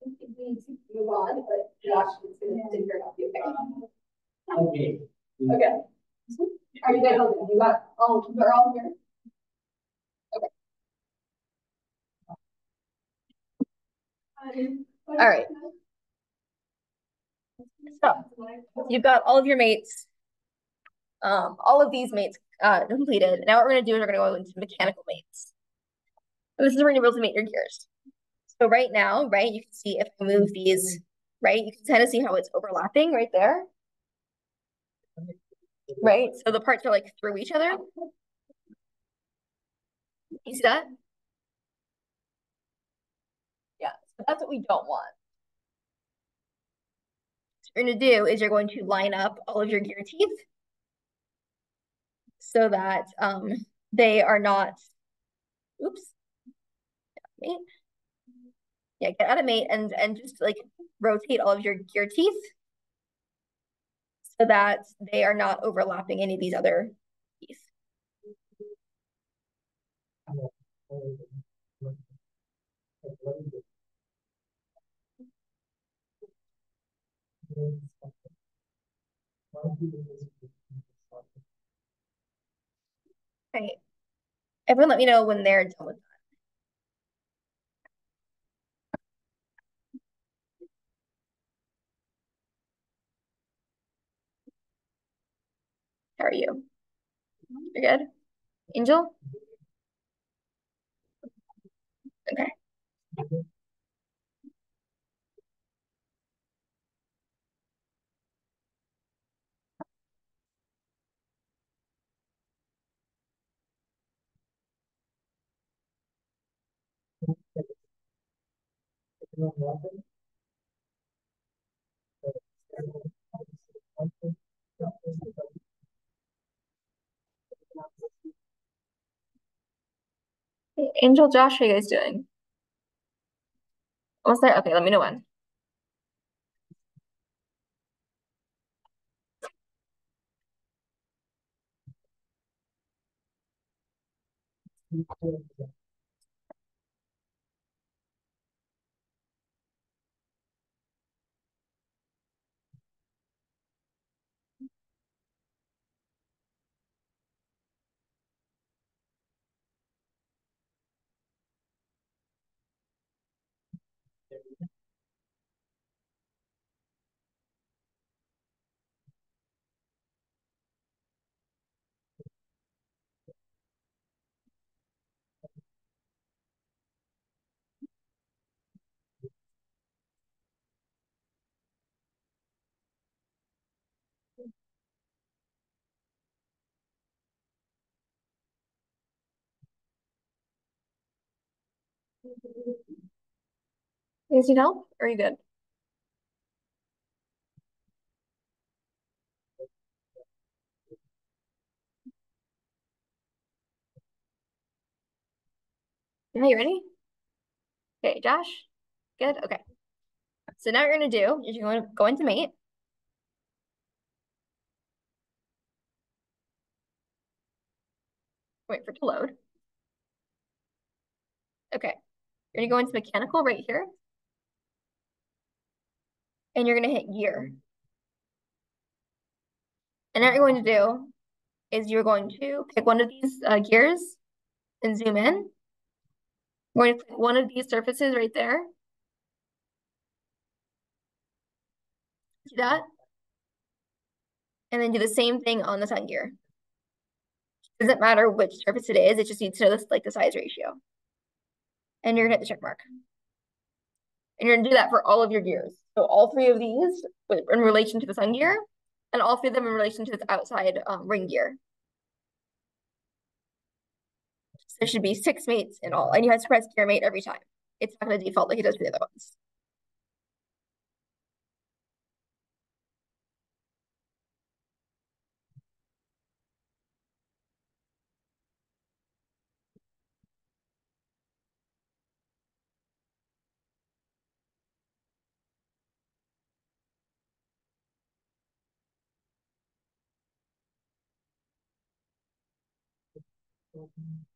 We need to move on, but Josh is gonna take care of you. okay. Okay. Are you guys, all- you got, oh, they're all here? Okay. All right. So you've got all of your mates. Um, all of these mates uh completed. Now what we're gonna do is we're gonna go into mechanical mates. This is where you're able to mate your gears. So right now, right, you can see if I move these, right, you can kind of see how it's overlapping right there. Right, so the parts are like through each other. You see that? Yeah, so that's what we don't want. What you're gonna do is you're going to line up all of your gear teeth so that um they are not, oops. Mate. Yeah, get out of mate and and just like rotate all of your gear teeth so that they are not overlapping any of these other teeth. Right. Everyone let me know when they're done with that. Are you? You're good? Angel? Okay. Angel, Josh, how you guys doing? Almost there? Okay, let me know when. Guys need help? Are you good? Yeah, you ready? Okay, Josh? Good? Okay. So now what you're gonna do is you're going to go into Mate. Wait for it to load. Okay. You're gonna go into mechanical right here. And you're gonna hit gear. And now what you're going to do is you're going to pick one of these uh, gears and zoom in. We're going to click one of these surfaces right there. Do that. And then do the same thing on the sun gear. Doesn't matter which surface it is, it just needs to know this like the size ratio. And you're gonna hit the check mark. And you're gonna do that for all of your gears. So all three of these in relation to the sun gear, and all three of them in relation to the outside um, ring gear. So there should be six mates in all, and you have to press gear mate every time. It's not gonna default like it does for the other ones. Um,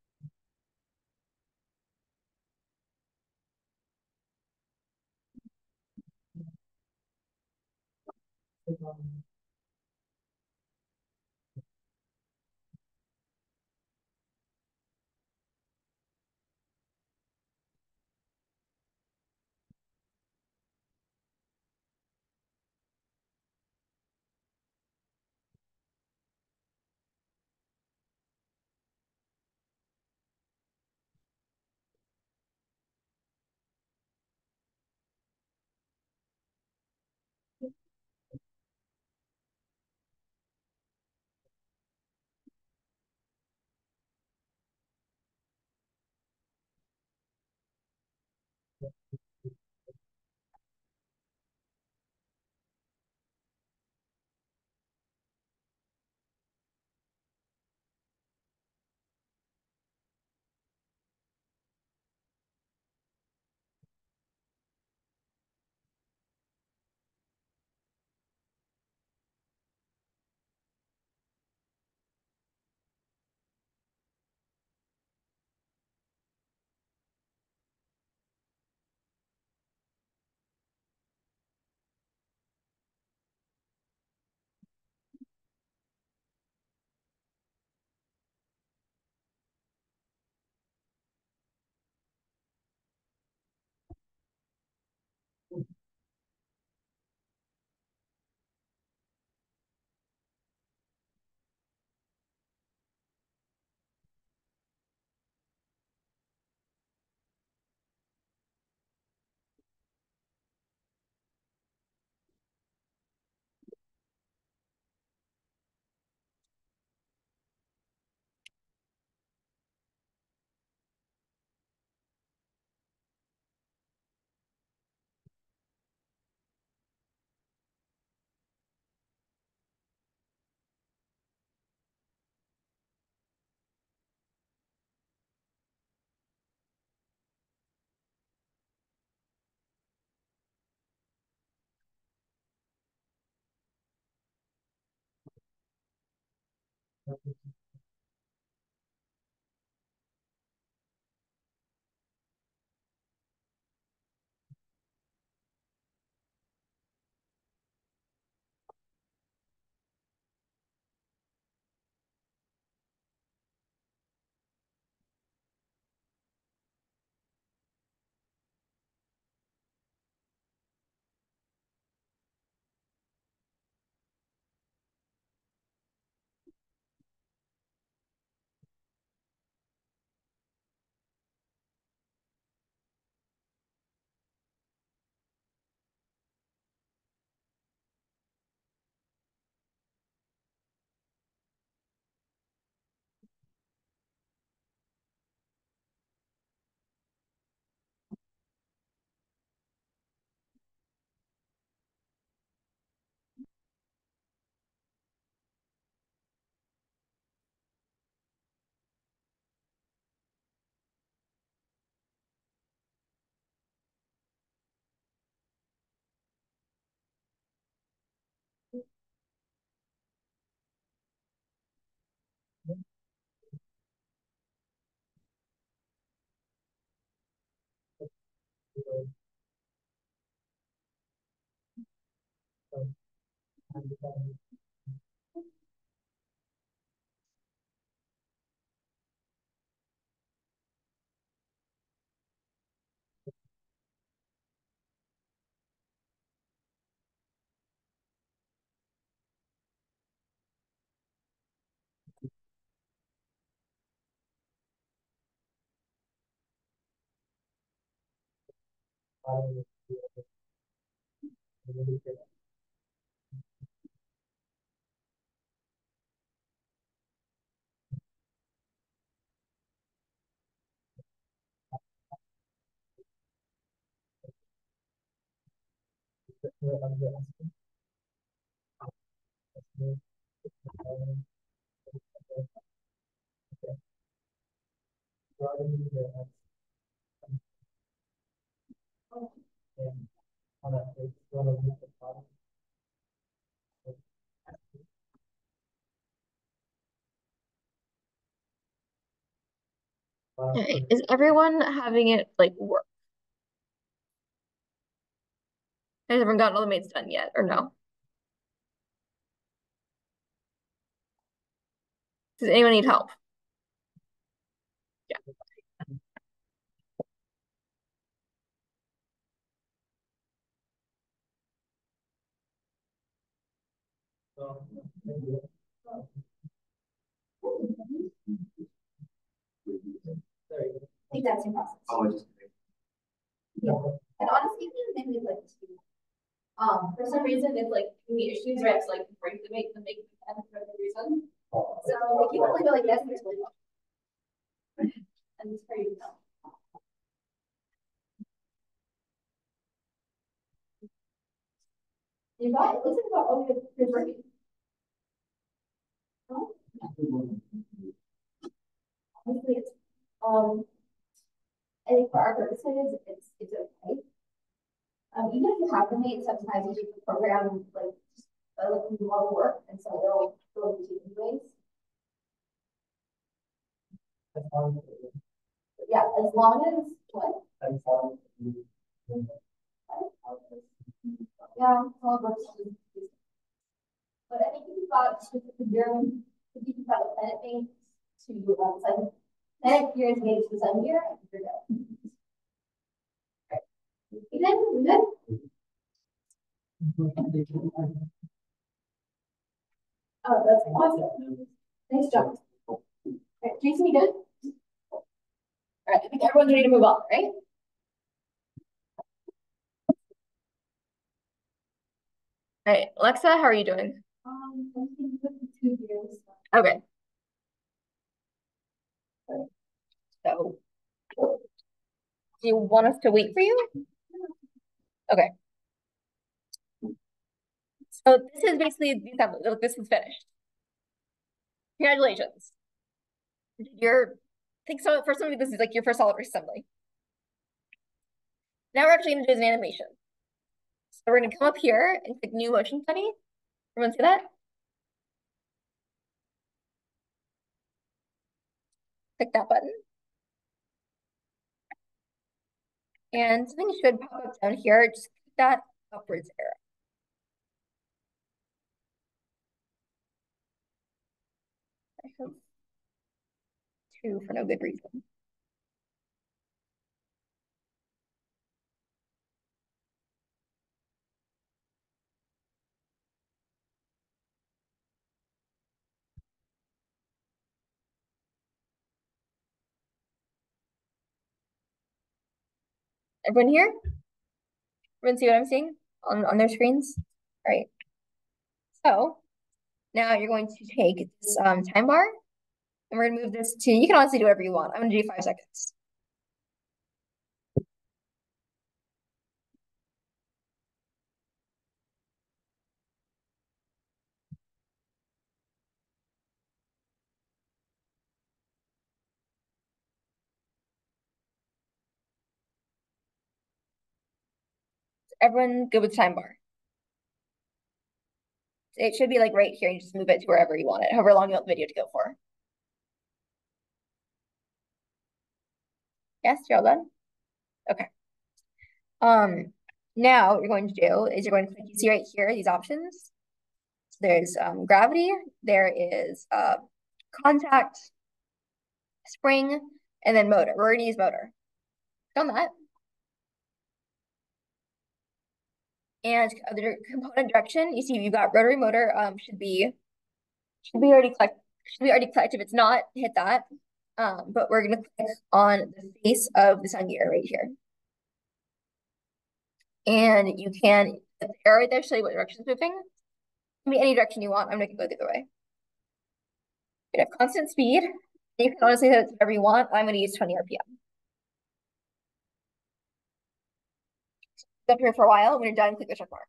and Okay, is everyone having it like work? Has everyone gotten all the mates done yet, or no? Does anyone need help? Yeah. I think that's in process. Oh, just. And honestly, maybe like to. Um, for some reason, it's like, the issues, right, to like break the make, the make, and for the reason. So if you only go like this, it's really. And it's pretty. You got, it. listen about, breaking. Honestly, it's, um. I think for our purposes, it's, it's okay. Um, even if you have the mate, sometimes you can program like, just, uh, like, you want to work, and so they'll, they'll do anyways. But Yeah, as long as, what? Yeah, all works. But I think if you've got, to you're, if you've got a planet base to, um, sun, planet here is made to the sun here, I think you're. Right. You good? You good? Oh, that's awesome. Nice job. Okay, Jason, you good? All right, I think everyone's ready to move on, right? All right, Alexa, how are you doing? Um, I think two years. Okay. So, do you want us to wait for you? Okay. So this is basically the assembly. Look, This is finished. Congratulations. Your, I think so. For some of you, this is like your first solid assembly. Now we're actually to do an animation. So we're going to come up here and click new motion study. Everyone see that? Click that button. And something should pop up down here, just click that upwards arrow. Two for no good reason. Everyone here? Everyone see what I'm seeing on, on their screens? All right. So now you're going to take this um, time bar and we're gonna move this to, you can honestly do whatever you want. I'm gonna do five seconds. Everyone good with time bar? It should be like right here. You just move it to wherever you want it, however long you want the video to go for. Yes, you're all done? Okay. Um, now what you're going to do is you're going to click, you see right here, these options. So there's um, gravity, there is uh, contact, spring, and then motor. We're going to use motor. Click on that. And the component direction, you see you've got rotary motor um, should be should be already collect should be already collected. If it's not, hit that. Um, but we're gonna click on the face of the sun gear right here. And you can the arrow right there show you what direction it's moving. It can be any direction you want. I'm gonna go the other way. You have constant speed. You can honestly set it whatever you want. I'm gonna use 20 RPM. Up here for a while. When you're done, click the check mark.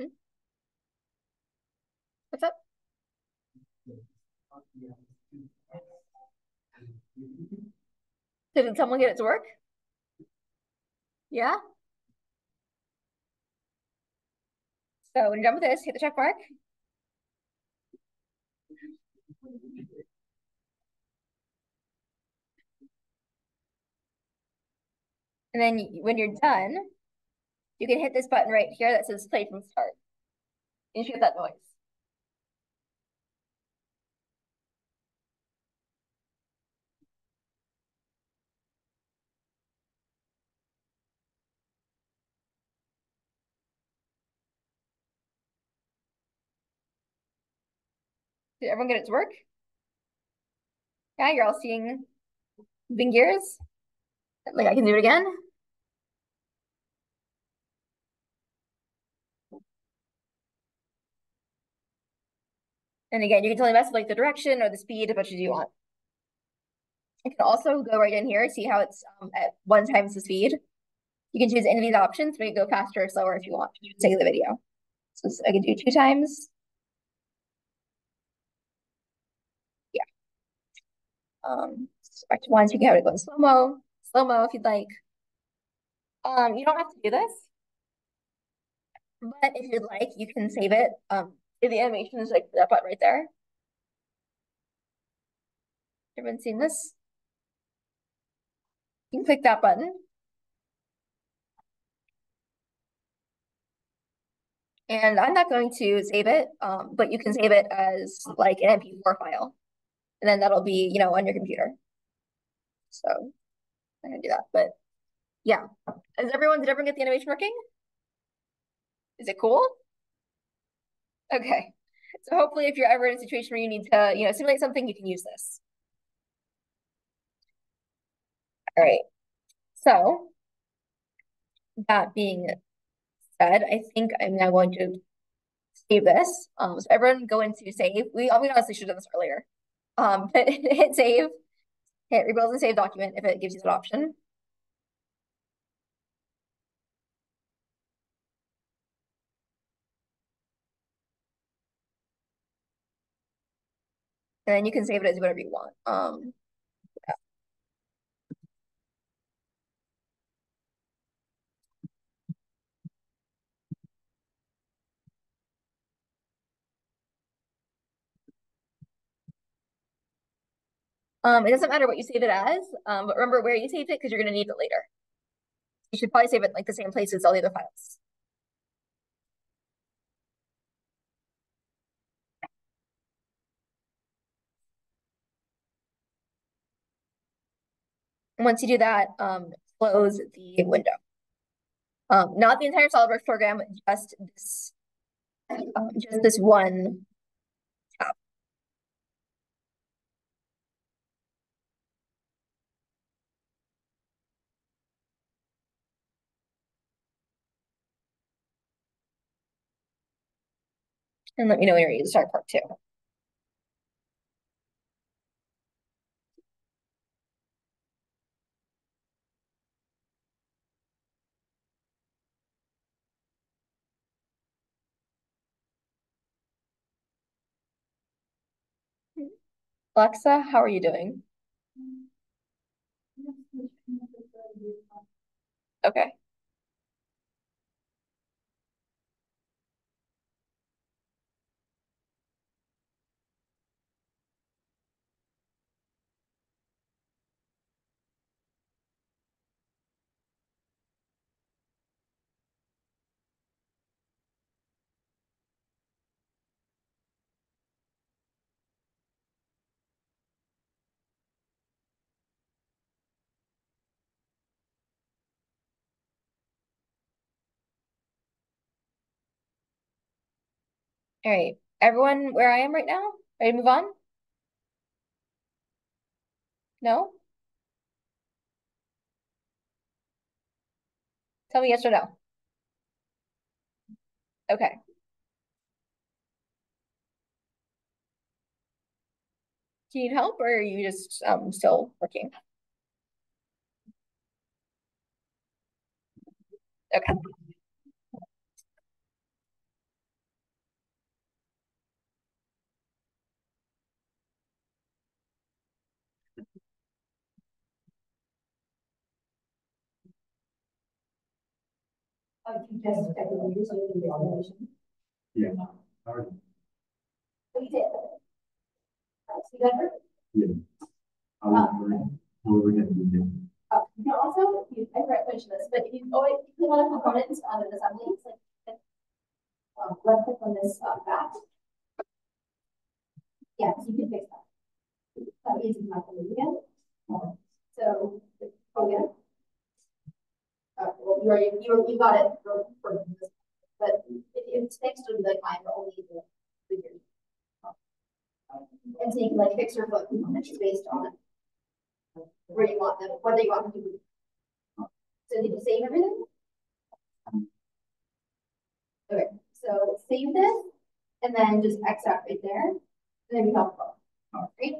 Hmm? What's up? Did someone get it to work? Yeah? So when you're done with this, hit the check mark. And then when you're done, you can hit this button right here that says play from start. And you get that noise. Did everyone get it to work? Yeah, you're all seeing moving gears? Like I can do it again. And again, you can the mess like the direction or the speed as much as you want. You can also go right in here, see how it's um, at one times the speed. You can choose any of these options, make can go faster or slower if you want to save the video. So I can do two times. Yeah. Um, back to once, you can have it go in slow-mo slow-mo if you'd like. Um, you don't have to do this. But if you'd like, you can save it. Um, the animation is like that button right there. Everyone seen this? You can click that button. And I'm not going to save it, um, but you can save it as like an MP4 file. And then that'll be, you know, on your computer. So I'm gonna do that, but yeah. Is everyone, did everyone get the animation working? Is it cool? Okay. So hopefully if you're ever in a situation where you need to, you know, simulate something, you can use this. All right. So that being said, I think I'm now going to save this. Um, so everyone go into save. We, we honestly should have done this earlier. Um, but hit save hit rebuild and save document if it gives you that option. and then you can save it as whatever you want. Um, yeah. Um, it doesn't matter what you save it as, um, but remember where you saved it because you're going to need it later. You should probably save it like the same place as all the other files. Once you do that, um, close the window. Um, not the entire SOLIDWORKS program, just this, um, just this one tab. And let me know when you're ready to start part two. Alexa, how are you doing? Okay. All right, everyone where I am right now? Ready to move on? No? Tell me yes or no. Okay. Do you need help or are you just um still working? Okay. Oh, you just, think you just need the explanation. Yeah. All right. Oh, you did. Uh, See that? Yeah. I was wondering, what we're do now. Uh, you can also, you, I forgot to mention this, but if you always click on a component on an assembly, it's like. Um, left click on this, uh, back. Yeah, so you can fix that. That means it's not gonna move again. So, oh, yeah. Well, you already, you, you got it for, for this, but if it's be like mine, but only the figure. And so you can like fix your foot components based on where you want them, whether you want them to move. So did you save everything? Okay, so save this and then just X out right there, and then you have, right?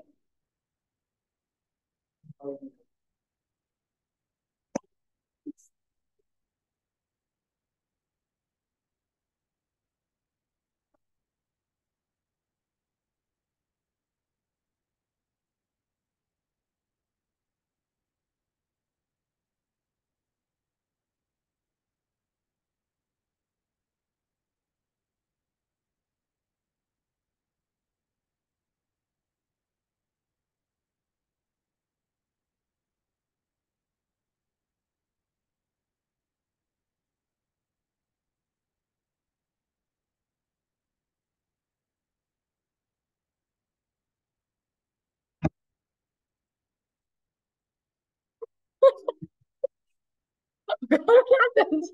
What happened?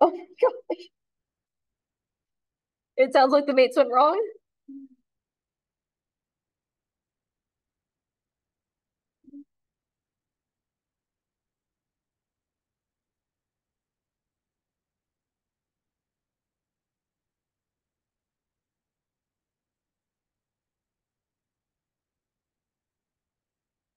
Oh my gosh. It sounds like the mates went wrong.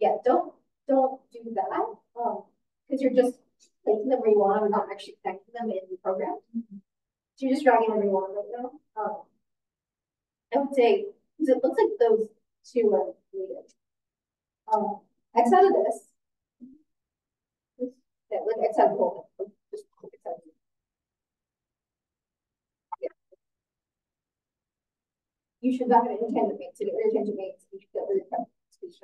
yeah, don't, don't do that, um, because you're just placing them where you want them, not actually connecting them in the program. So you're just dragging them where you want right now. Um, I would say, because it looks like those two are related. Um, X out of this. Yeah, like X out of the whole thing, just X out of. Yeah. You should not have an make, to get your made, you should get rid of speech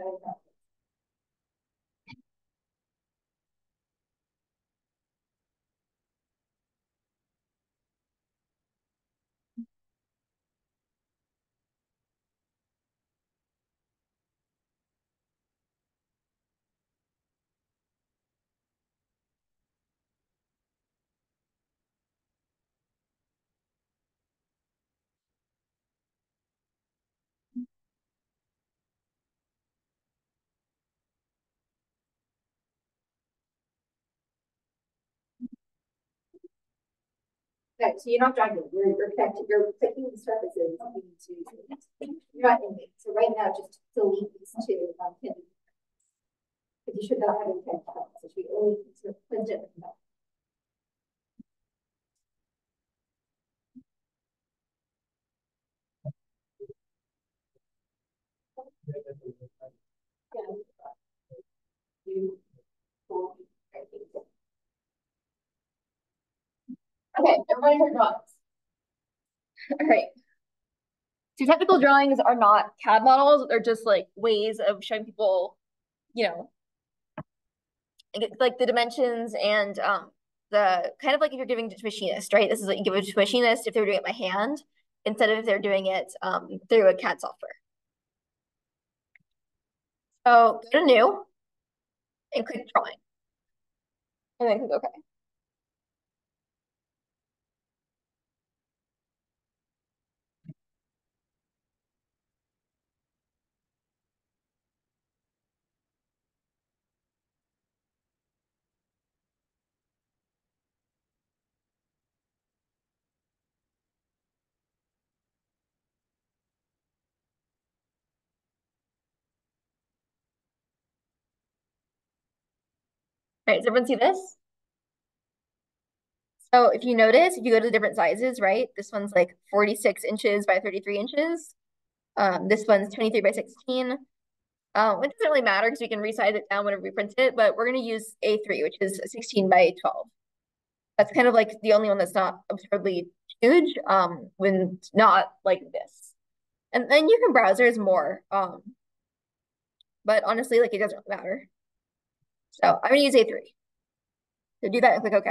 Okay, so you're not dragging, you're, you're connecting, you're clicking the surfaces you're not in it. So right now, just delete these two, um. But you should not have intent to so we only sort of print it. You. Okay, everybody heard drawings. All right. So technical drawings are not CAD models, they're just like ways of showing people, you know, like the dimensions and um the kind of like if you're giving to a machinist, right? This is what you give to a machinist if they're doing it by hand, instead of if they're doing it um through a CAD software. So go to new and click drawing. And then click OK. Right, does everyone see this? So if you notice, if you go to the different sizes, right? This one's like 46 inches by 33 inches. Um, this one's 23 by 16. Um, it doesn't really matter because we can resize it down whenever we print it, but we're going to use A3, which is 16 by 12. That's kind of like the only one that's not absurdly huge um, when not like this. And then you can browse, there's more. Um, but honestly, like it doesn't really matter. So I'm going to use A3. So do that and click OK.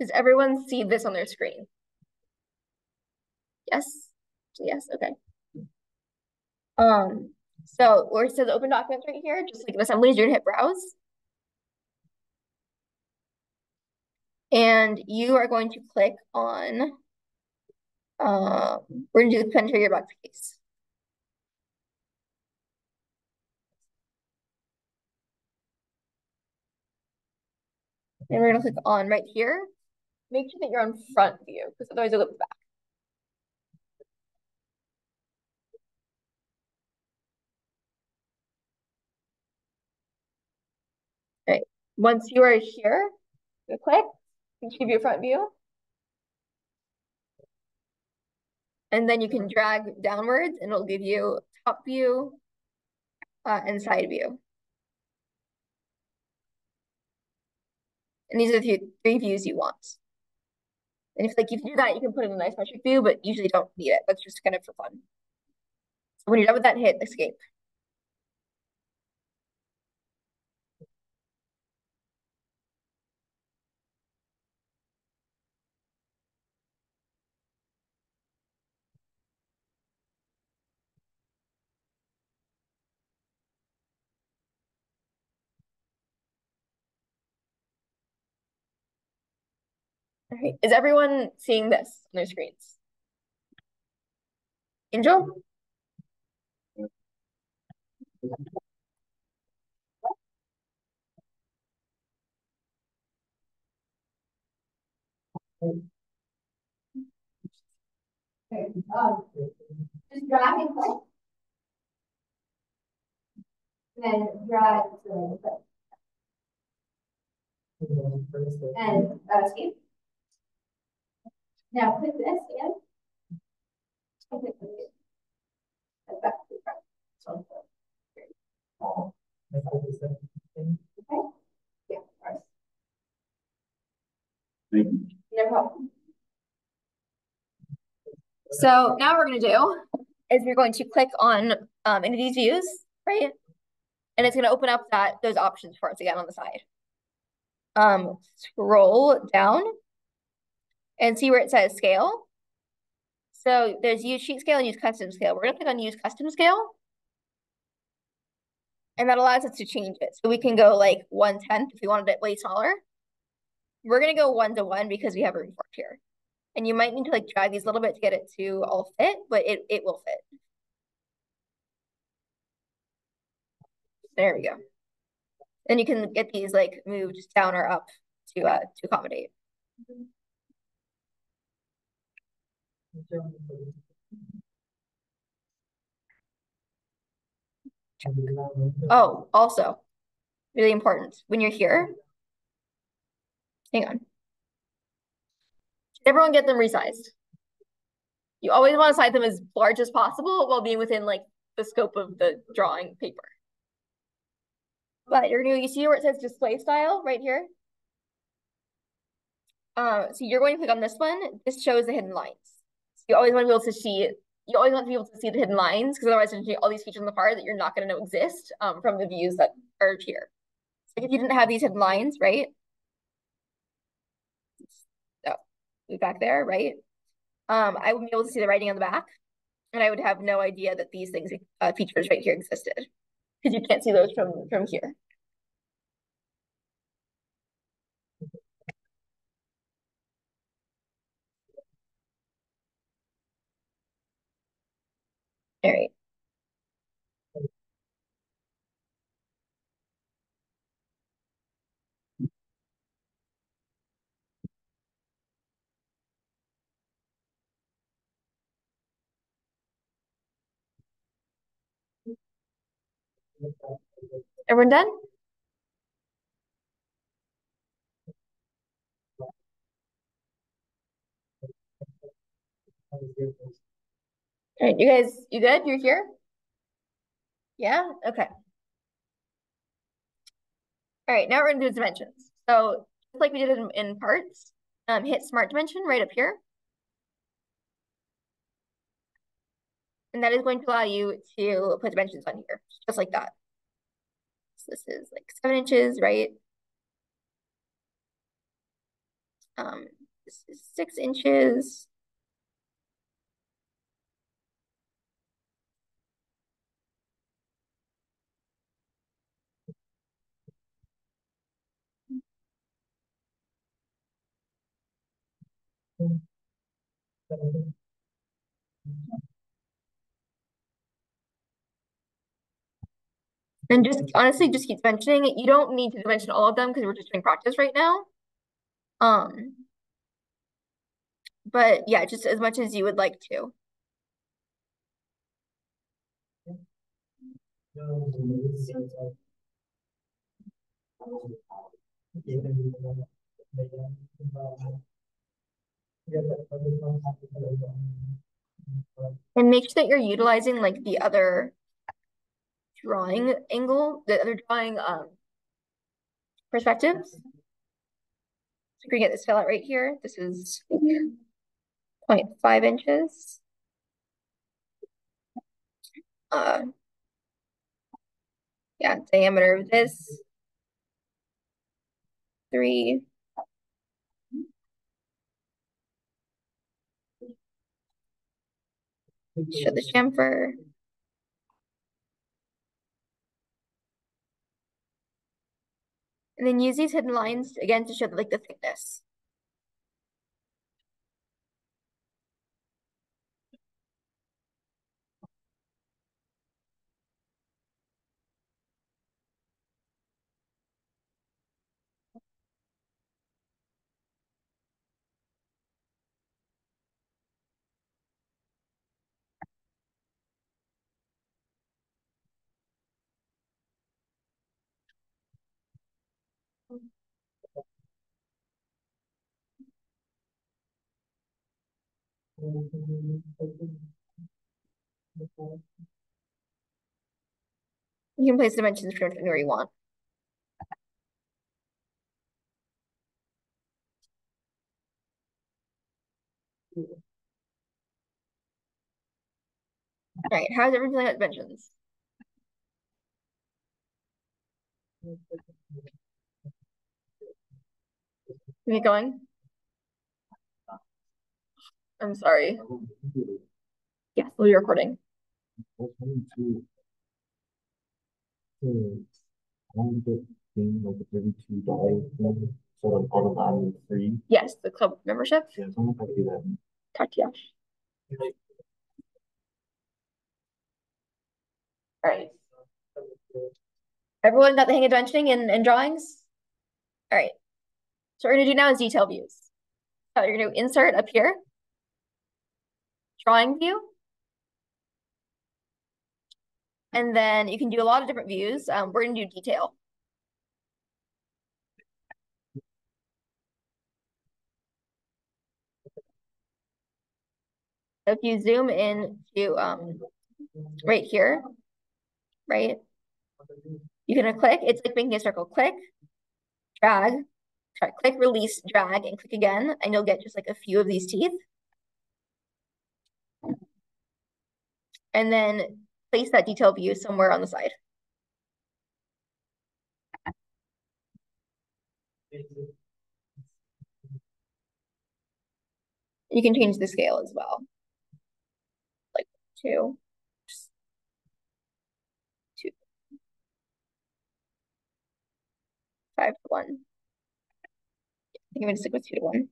Does everyone see this on their screen? Yes? Yes, okay. Um, so where it says open documents right here, just like an assembly, you're gonna hit browse. And you are going to click on, um, we're gonna do the pen trigger box case. And we're gonna click on right here. Make sure that you're on front view, because otherwise it looks back. Okay, once you are here, you click, give you a front view. And then you can drag downwards and it'll give you top view uh, and side view. And these are the three views you want. And if like if you do that, you can put in an isometric view, but usually don't need it. That's just kind of for fun. So when you're done with that, hit escape. All right, is everyone seeing this on their screens? Angel? Okay, um, just drag and click. Then drag to click. And, escape. Now click this again. And click this. That's back to the this So, Okay? Yeah, all right. Thank you. So now we're gonna do is we're going to click on um any of these views, right? And it's gonna open up that those options for us again on the side. Um, scroll down and see where it says scale. So there's use sheet scale and use custom scale. We're gonna click on use custom scale. And that allows us to change it. So we can go like one tenth if we wanted it way smaller. We're gonna go one to one because we have room for it here. And you might need to like drag these a little bit to get it to all fit, but it, it will fit. There we go. Then you can get these like moved down or up to uh to accommodate. Oh, also, really important, when you're here, hang on. Everyone get them resized. You always want to size them as large as possible while being within like the scope of the drawing paper. But you're gonna, you see where it says display style right here? Uh, so you're going to click on this one. This shows the hidden lines. You always want to be able to see, you always want to be able to see the hidden lines because otherwise there's all these features in the part that you're not going to know exist um, from the views that are here. So if you didn't have these hidden lines, right? So back there, right? Um, I wouldn't be able to see the writing on the back and I would have no idea that these things, uh, features right here existed because you can't see those from, from here. All right. Everyone done? All right, you guys, you good? You're here? Yeah? Okay. All right, now we're gonna do dimensions. So just like we did in, in parts, um, hit smart dimension right up here. And that is going to allow you to put dimensions on here, just like that. So this is like seven inches, right? Um, this is six inches. And just honestly, just keep mentioning it. You don't need to mention all of them because we're just doing practice right now. Um, but yeah, just as much as you would like to. And make sure that you're utilizing like the other drawing angle, the other drawing um perspectives. So we can get this fill out right here. This is 0.5 inches. Uh, yeah, diameter of this. Three. Show the chamfer. And then use these hidden lines again to show like the thickness. You can place dimensions pretty anywhere you want. All right, how's everyone feeling about dimensions? Keep it going. I'm sorry. Yes, we'll be recording. Yes, the club membership. Yeah, so I'm do that. Talk to Yash. All right. Everyone got the hang of dimensioning and, and drawings? All right. So what we're gonna do now is detail views. So you're gonna insert up here. Drawing view. And then you can do a lot of different views. Um, we're gonna do detail. So if you zoom in to um right here, right? You're gonna click, it's like making a circle, click, drag, try, click, release, drag, and click again, and you'll get just like a few of these teeth. And then place that detail view somewhere on the side. You can change the scale as well. Like two. Two. Five to one. I think I'm gonna stick with two to one.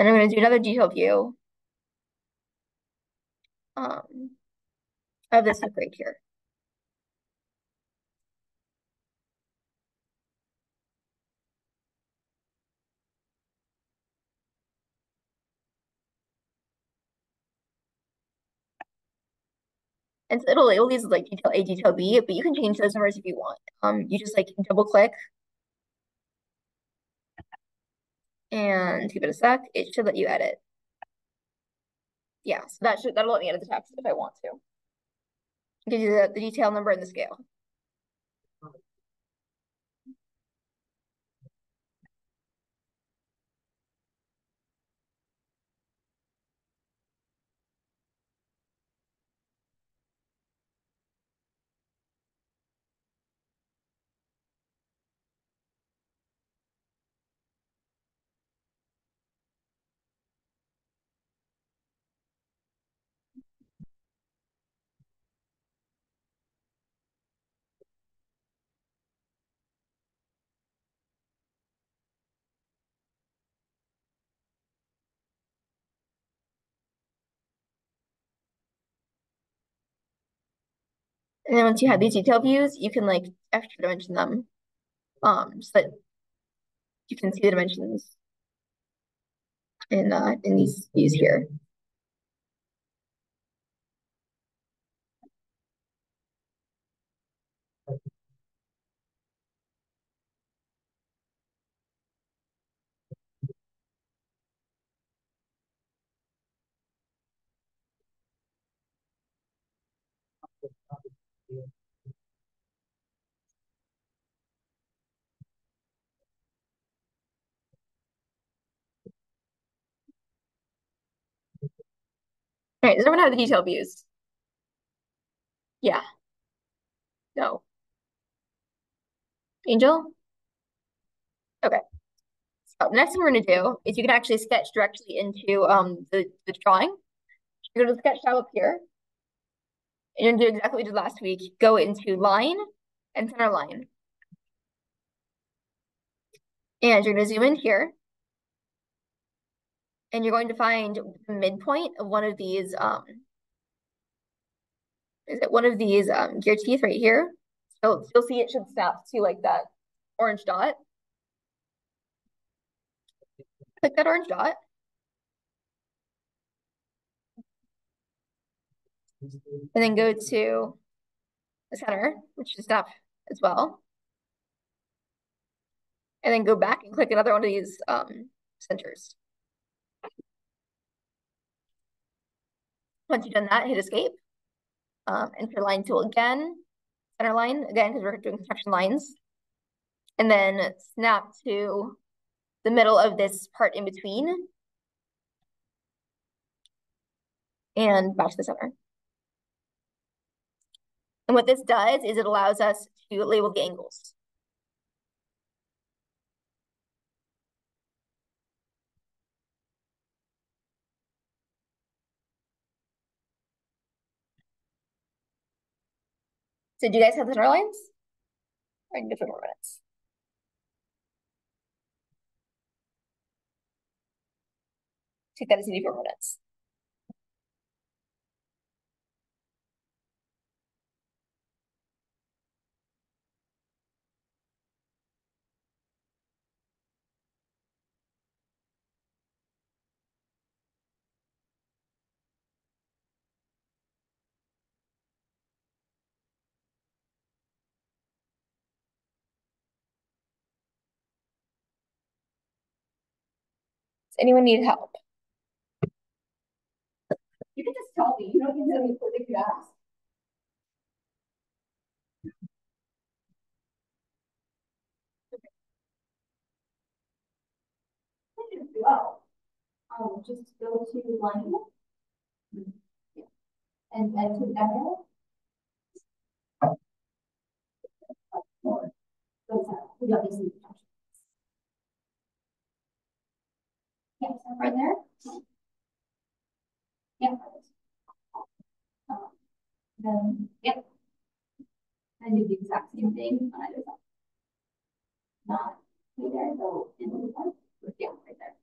And then I'm gonna do another detail view. Um, of this right here. And so it'll label these like detail A, detail B, but you can change those numbers if you want. Um, you just like double click. And give it a sec, it should let you edit. Yeah, so that should that'll let me edit the text if I want to. Give you the, the detail number and the scale. And then once you have these detail views, you can like extra dimension them. Um, so that you can see the dimensions in uh in these views here. All right, does everyone have the detail views? Yeah. No. Angel? Okay. So the next thing we're gonna do is you can actually sketch directly into um the, the drawing. You go to sketch tab up here. And you're gonna do exactly what we did last week. Go into line and center line. And you're gonna zoom in here. And you're going to find the midpoint of one of these um is it one of these um gear teeth right here? So you'll see it should snap to like that orange dot. Click that orange dot. and then go to the center, which is snap as well. And then go back and click another one of these um, centers. Once you've done that, hit escape. Um, enter line tool again, center line again, because we're doing construction lines. And then snap to the middle of this part in between. And back to the center. And what this does is it allows us to label the angles. So do you guys have the center lines? Or I need a few more minutes. Take that as any four minutes. Anyone need help? You can just tell me, you don't need to quick if you ask. Well, um, just go to line. Yeah. And, and to arrow. Go to, we got these. Yeah, right there. Yeah. Um, Then, yep. And do the exact same thing on either side. Not right there, go in the front, yeah, right there.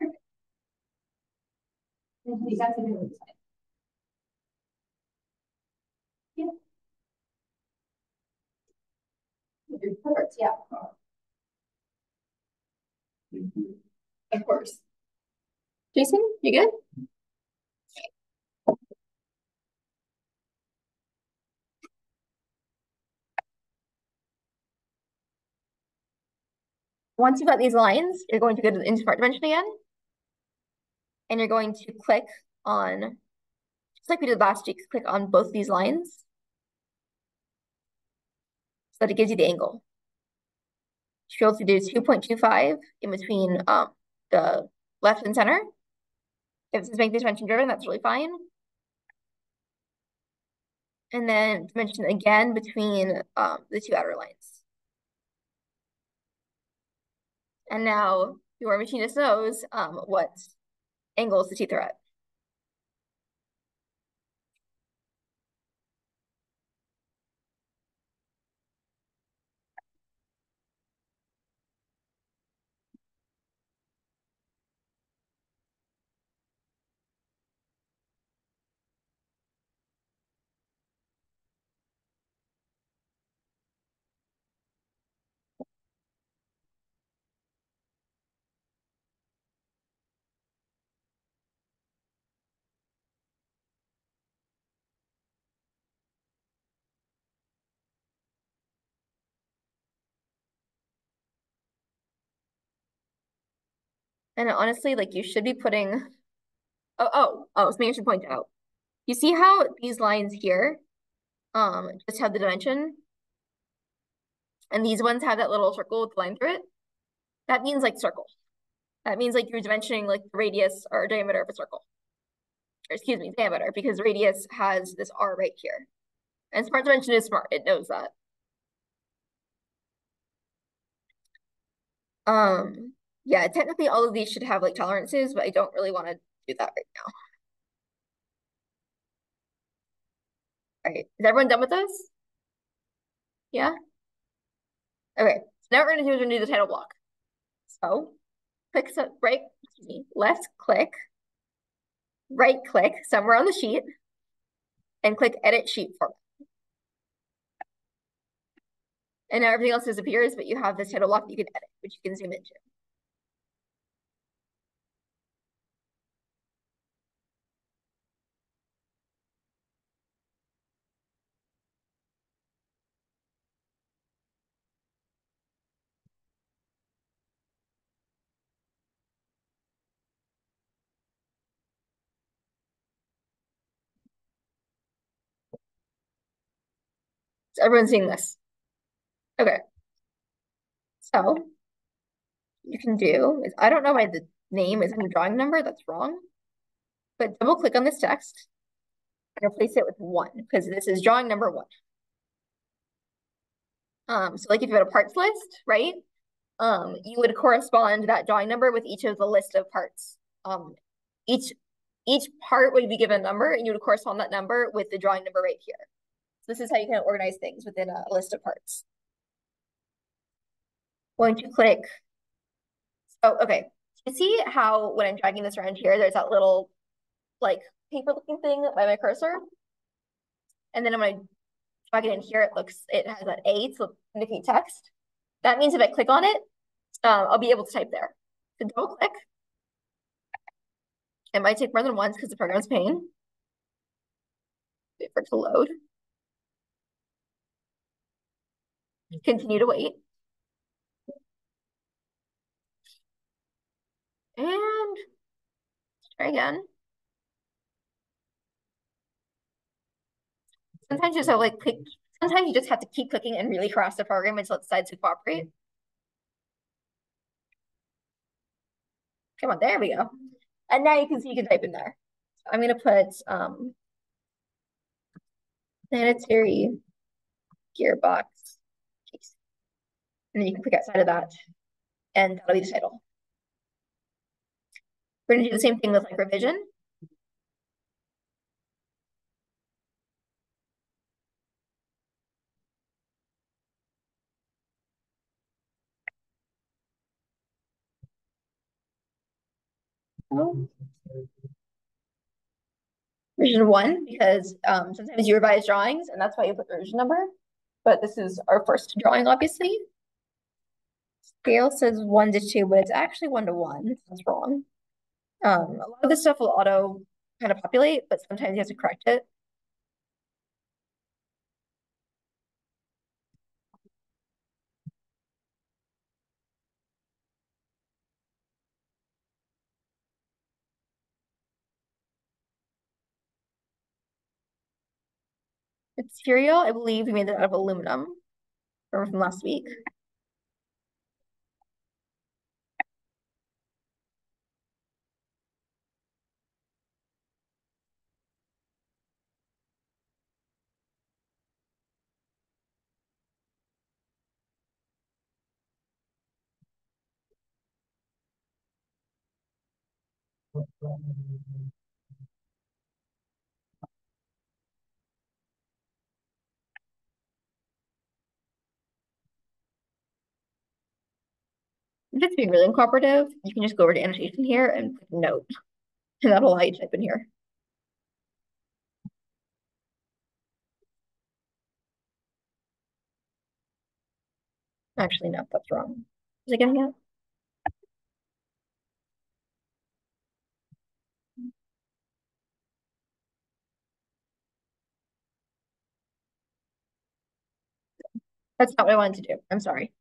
Perfect. And do the exact same thing on the side. Yeah. Perfect, yeah. Of course. Jason, you good? Once you've got these lines, you're going to go to the into smart dimension again. And you're going to click on, just like we did last week, click on both these lines. So that it gives you the angle. To do 2.25 in between um, the left and center. If this is making dimension driven, that's really fine. And then dimension again between um, the two outer lines. And now your machinist knows um, what angles the teeth are at. And honestly, like you should be putting, oh, oh, oh, something I should point out. You see how these lines here um, just have the dimension? And these ones have that little circle with the line through it? That means like circle. That means like you're dimensioning like the radius or diameter of a circle. Or excuse me, diameter, because radius has this R right here. And smart dimension is smart, it knows that. Um, yeah, technically all of these should have like tolerances, but I don't really want to do that right now. All right, is everyone done with this? Yeah? Okay, so now what we're gonna do is we're gonna do the title block. So click so right, me, left click, right click somewhere on the sheet, and click edit sheet format. And now everything else disappears, but you have this title block that you can edit, which you can zoom into. So everyone's seeing this. Okay. So you can do is I don't know why the name is in the drawing number, that's wrong. But double click on this text and replace it with one because this is drawing number one. Um, so like if you had a parts list, right? Um, you would correspond that drawing number with each of the list of parts. Um, each each part would be given a number and you would correspond that number with the drawing number right here. This is how you can organize things within a list of parts. Going to click. Oh, okay. You see how when I'm dragging this around here, there's that little like paper looking thing by my cursor? And then I'm going to drag it in here, it looks, it has an A to indicate text. That means if I click on it, um, I'll be able to type there. So double click. It might take more than once because the program's pain. Wait for it to load. Continue to wait. And try again. Sometimes you just have like click, sometimes you just have to keep clicking and really harass the program until it decides to cooperate. Come on, there we go. And now you can see you can type in there. So I'm gonna put um planetary gearbox. And then you can click outside of that and that'll be the title. We're gonna do the same thing with like revision. Oh. Version one, because um, sometimes you revise drawings and that's why you put version number. But this is our first drawing, obviously. Scale says one to two, but it's actually one to one. That's wrong. Um, a lot of this stuff will auto kind of populate, but sometimes you have to correct it. Material, I believe we made it out of aluminum from last week. If it's being really cooperative, you can just go over to annotation here and put note. And that'll allow you to type in here. Actually, no, that's wrong. Is it getting it? That's not what I wanted to do. I'm sorry.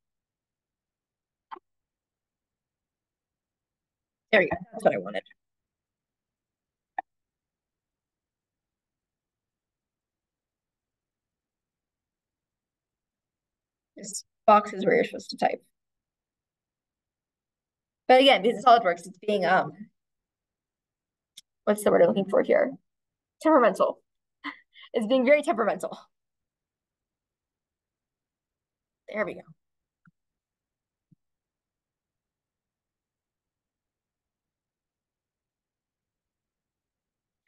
There you go. That's what I wanted. This box is where you're supposed to type. But again, because it's SolidWorks, it's being um what's the word I'm looking for here? Temperamental. It's being very temperamental. There we go.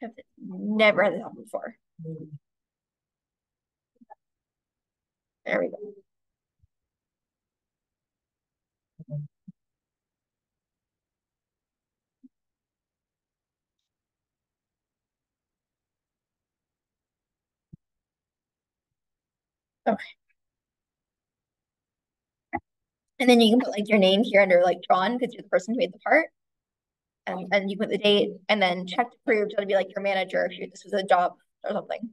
I've never had this before. There we go. Okay. And then you can put like your name here under like drawn because you're the person who made the part. And, and you put the date and then check to prove to be like your manager if you this was a job or something.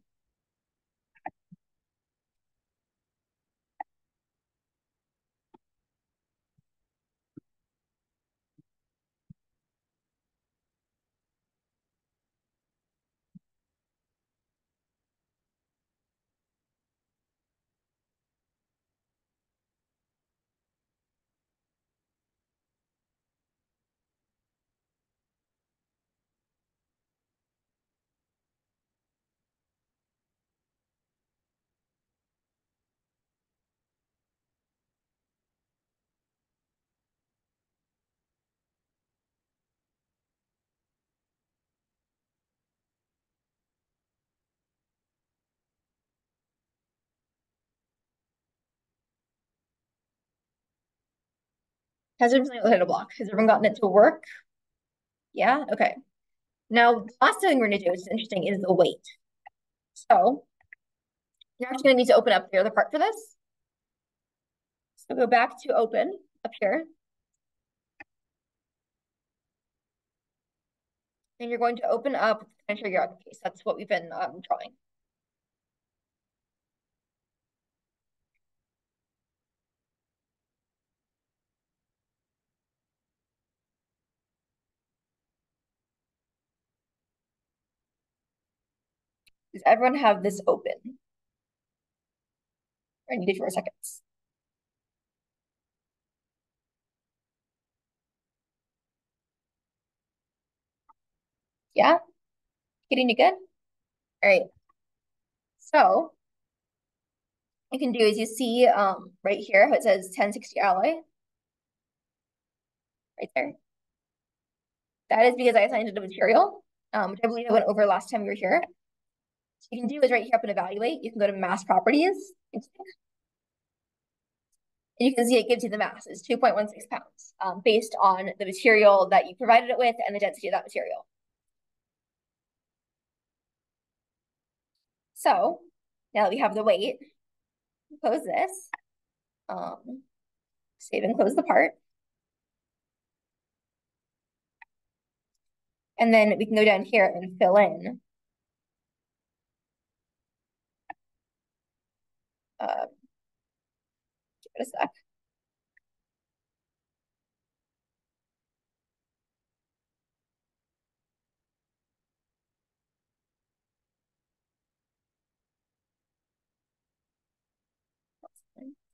Has everyone with a block? Has everyone gotten it to work? Yeah, okay. Now, the last thing we're gonna do, which is interesting, is the weight. So you're actually gonna need to open up the other part for this. So go back to open up here. And you're going to open up enter your case. That's what we've been um, drawing. Does everyone have this open? I need it for seconds. Yeah? Getting you good? All right. So you can do is you see um right here how it says 1060 alloy. Right there. That is because I assigned it a material, um, which I believe I went over last time we were here. You can do is right here up and evaluate. You can go to mass properties. And you can see it gives you the mass is 2.16 pounds um, based on the material that you provided it with and the density of that material. So now that we have the weight, close this, um, save and close the part. And then we can go down here and fill in. Uh, give it a sec.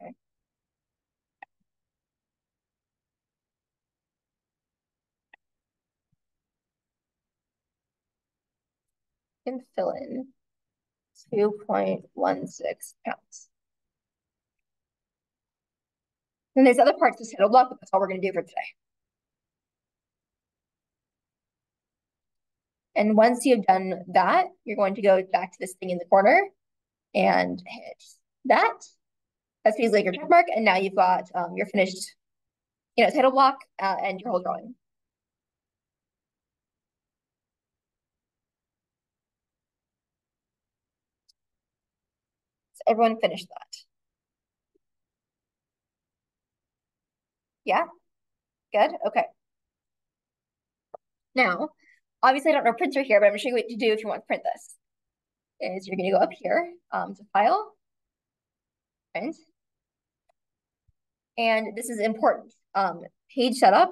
Okay. Can fill in 2.16 pounds. And there's other parts of the title block, but that's all we're going to do for today. And once you've done that, you're going to go back to this thing in the corner and hit that. That's basically your check mark. And now you've got um, your finished, you know, title block uh, and your whole drawing. So everyone finished that. Yeah? Good? Okay. Now, obviously I don't know printer here, but I'm gonna show you what to do if you want to print this. Is you're gonna go up here um, to file, print. And this is important. Um, page setup.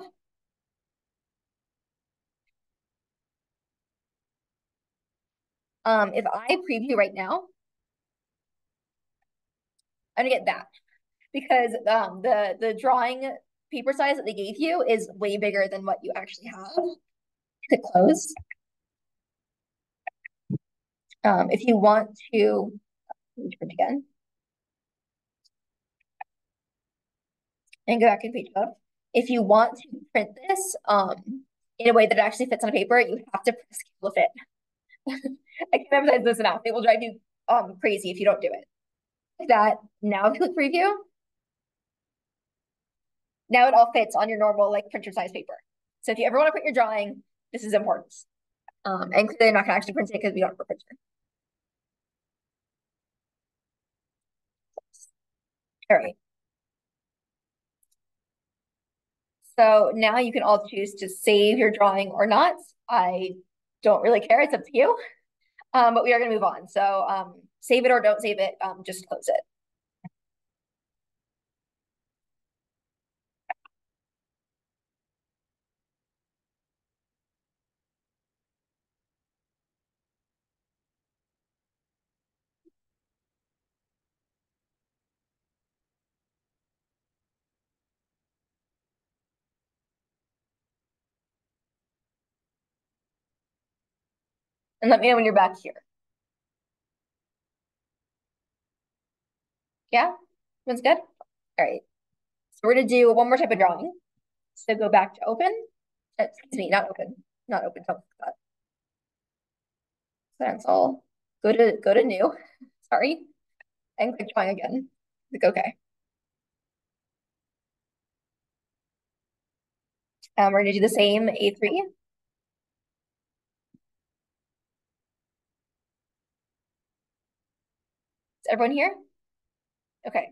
Um, if I preview right now, I'm gonna get that because um, the the drawing paper size that they gave you is way bigger than what you actually have. Click close. Um, if you want to, print again. And go back and page up. If you want to print this um, in a way that it actually fits on a paper, you have to press scale fit. I can't emphasize this enough. It will drive you um, crazy if you don't do it. Like that. Now click preview, now it all fits on your normal like printer size paper. So if you ever want to print your drawing, this is important. Um, and clearly I'm not gonna actually print it because we don't have a printer. All right. So now you can all choose to save your drawing or not. I don't really care, it's up to you. Um, but we are gonna move on. So um, save it or don't save it, um, just close it. And let me know when you're back here. Yeah, that's good. All right. So we're gonna do one more type of drawing. So go back to open. Excuse me, not open, not open. Don't that. That's. Go to go to new. Sorry, and click drawing again. Click OK. Um, we're gonna do the same A3. Everyone here? Okay.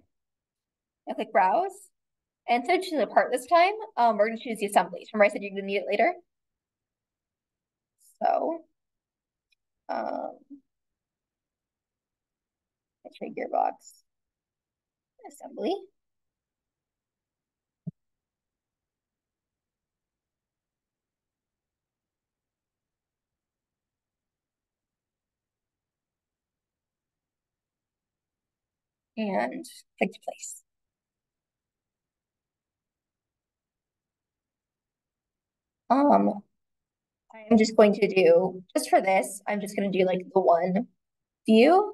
Now click browse. And instead of choosing the part this time, um, we're gonna choose the assemblies. Remember I said you're gonna need it later? So, um, X-ray gearbox assembly. And click to place. Um, I'm just going to do, just for this, I'm just going to do like the one view,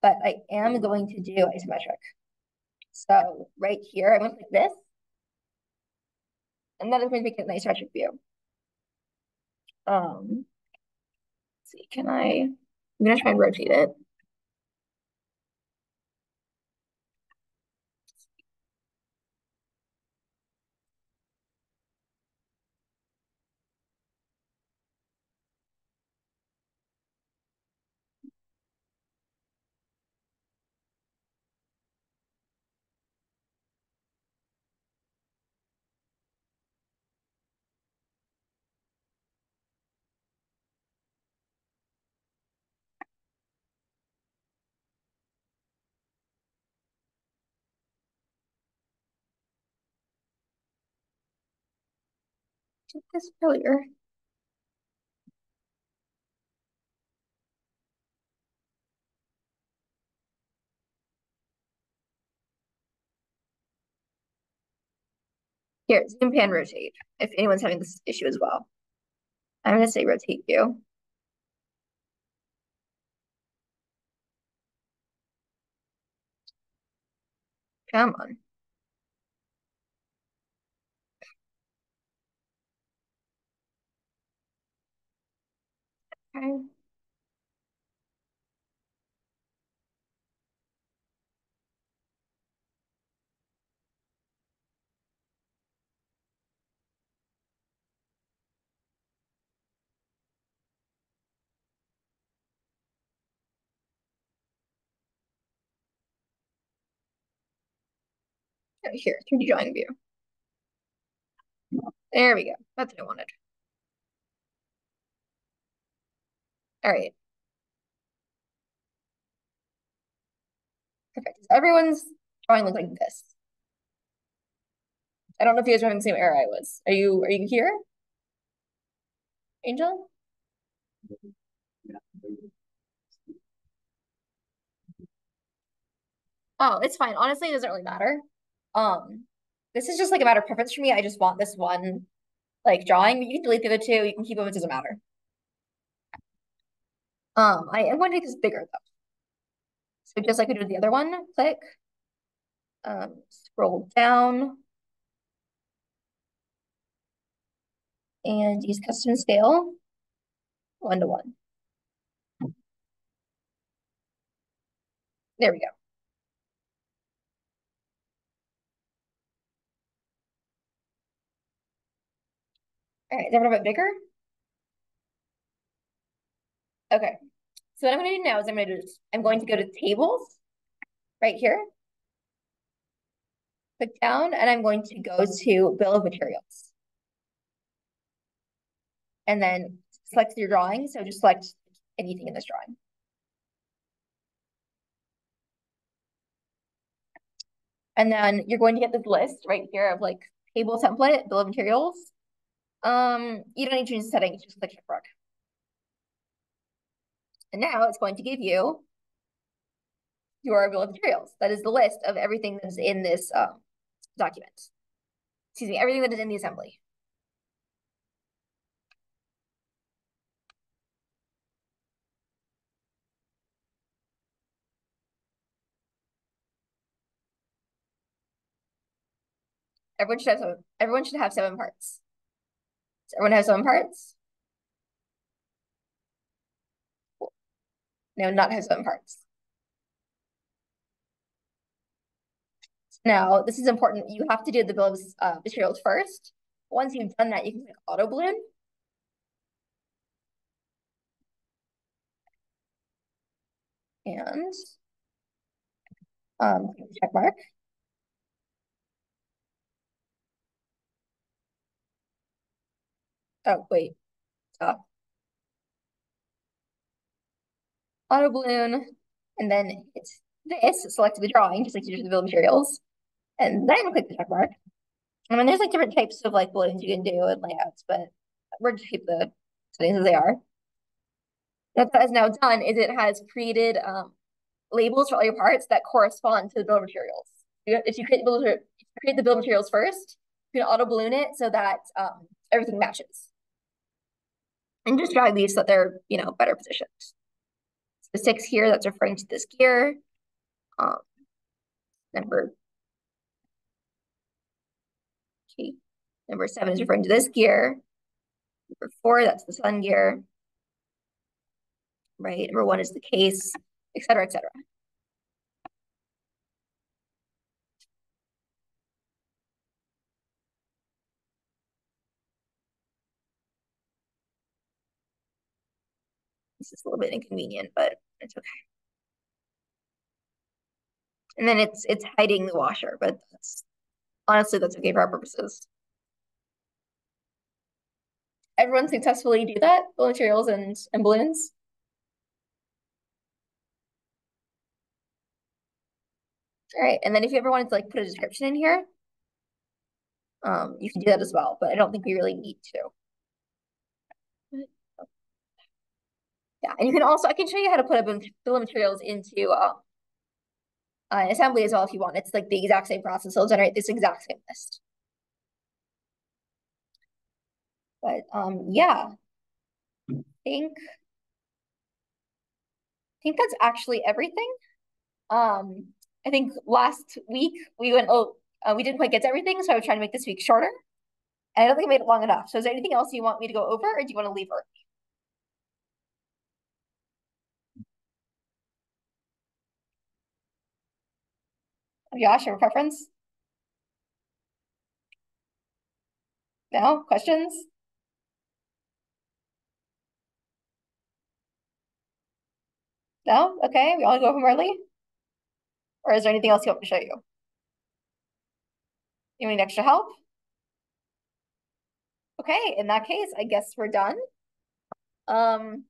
but I am going to do isometric. So right here, I'm going to click this. And that is going to make it an isometric view. Um, see, can I, I'm going to try and rotate it. Did this earlier. Here, zoom pan rotate, if anyone's having this issue as well. I'm gonna say rotate view. Come on. Okay. Here, 3D drawing view. There we go. That's what I wanted. All right. Perfect. Everyone's drawing look like this? I don't know if you guys are having the same error I was. Are you are you here? Angel? Oh, it's fine. Honestly, it doesn't really matter. Um, this is just like a matter of preference for me. I just want this one like drawing. You can delete the other two, you can keep them, it doesn't matter. Um, I am going to make this bigger though. So just like we did with the other one, click, um, scroll down, and use custom scale, one to one. There we go. All right, is that a bit bigger? Okay. So what I'm going to do now is I'm going to do I'm going to go to tables right here. Click down and I'm going to go to bill of materials. And then select your drawing. So just select anything in this drawing. And then you're going to get this list right here of like table template, bill of materials. Um, you don't need to change the settings, just click checkmark. And now it's going to give you your bill of materials. That is the list of everything that's in this um, document. Excuse me, everything that is in the assembly. Everyone should have seven, everyone should have seven parts. Does everyone have seven parts? No, not have seven parts. Now, this is important. You have to do the bill of uh, materials first. Once you've done that, you can click auto balloon. And um, check mark. Oh, wait, stop. Auto balloon, and then it's this, select the drawing, just like you do the bill materials. And then click the check mark. I mean, there's like different types of like balloons you can do and layouts, but we're just keep the settings as they are. What that is now done is it has created um, labels for all your parts that correspond to the bill materials. If you create the bill create the of materials first, you can auto balloon it so that um, everything matches. And just drag these so that they're, you know, better positioned. The six here, that's referring to this gear. Um, number okay. Number seven is referring to this gear. Number four, that's the sun gear. Right. Number one is the case, et cetera, et cetera. This is a little bit inconvenient, but it's okay. And then it's it's hiding the washer, but that's honestly that's okay for our purposes. Everyone successfully do that, bill materials and, and balloons. All right, and then if you ever wanted to like put a description in here, um, you can do that as well, but I don't think we really need to. Yeah, and you can also, I can show you how to put a bill of materials into uh, assembly as well if you want. It's like the exact same process. It'll generate this exact same list. But um, yeah, I think I think that's actually everything. Um, I think last week we went oh uh, we didn't quite get to everything, so I was trying to make this week shorter. And I don't think I made it long enough. So is there anything else you want me to go over, or do you want to leave early? Josh, your preference? No? Questions? No? Okay, we all go home early? Or is there anything else you want me to show you? You need extra help? Okay, in that case, I guess we're done. Um,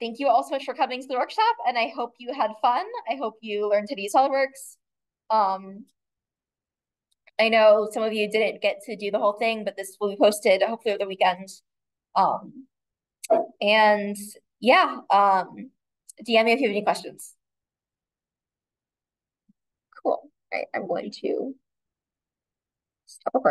thank you all so much for coming to the workshop, and I hope you had fun. I hope you learned to do SOLIDWORKS. Um, I know some of you didn't get to do the whole thing, but this will be posted hopefully over the weekend. Um, and yeah, um, DM me if you have any questions. Cool. All right, I'm going to stop recording.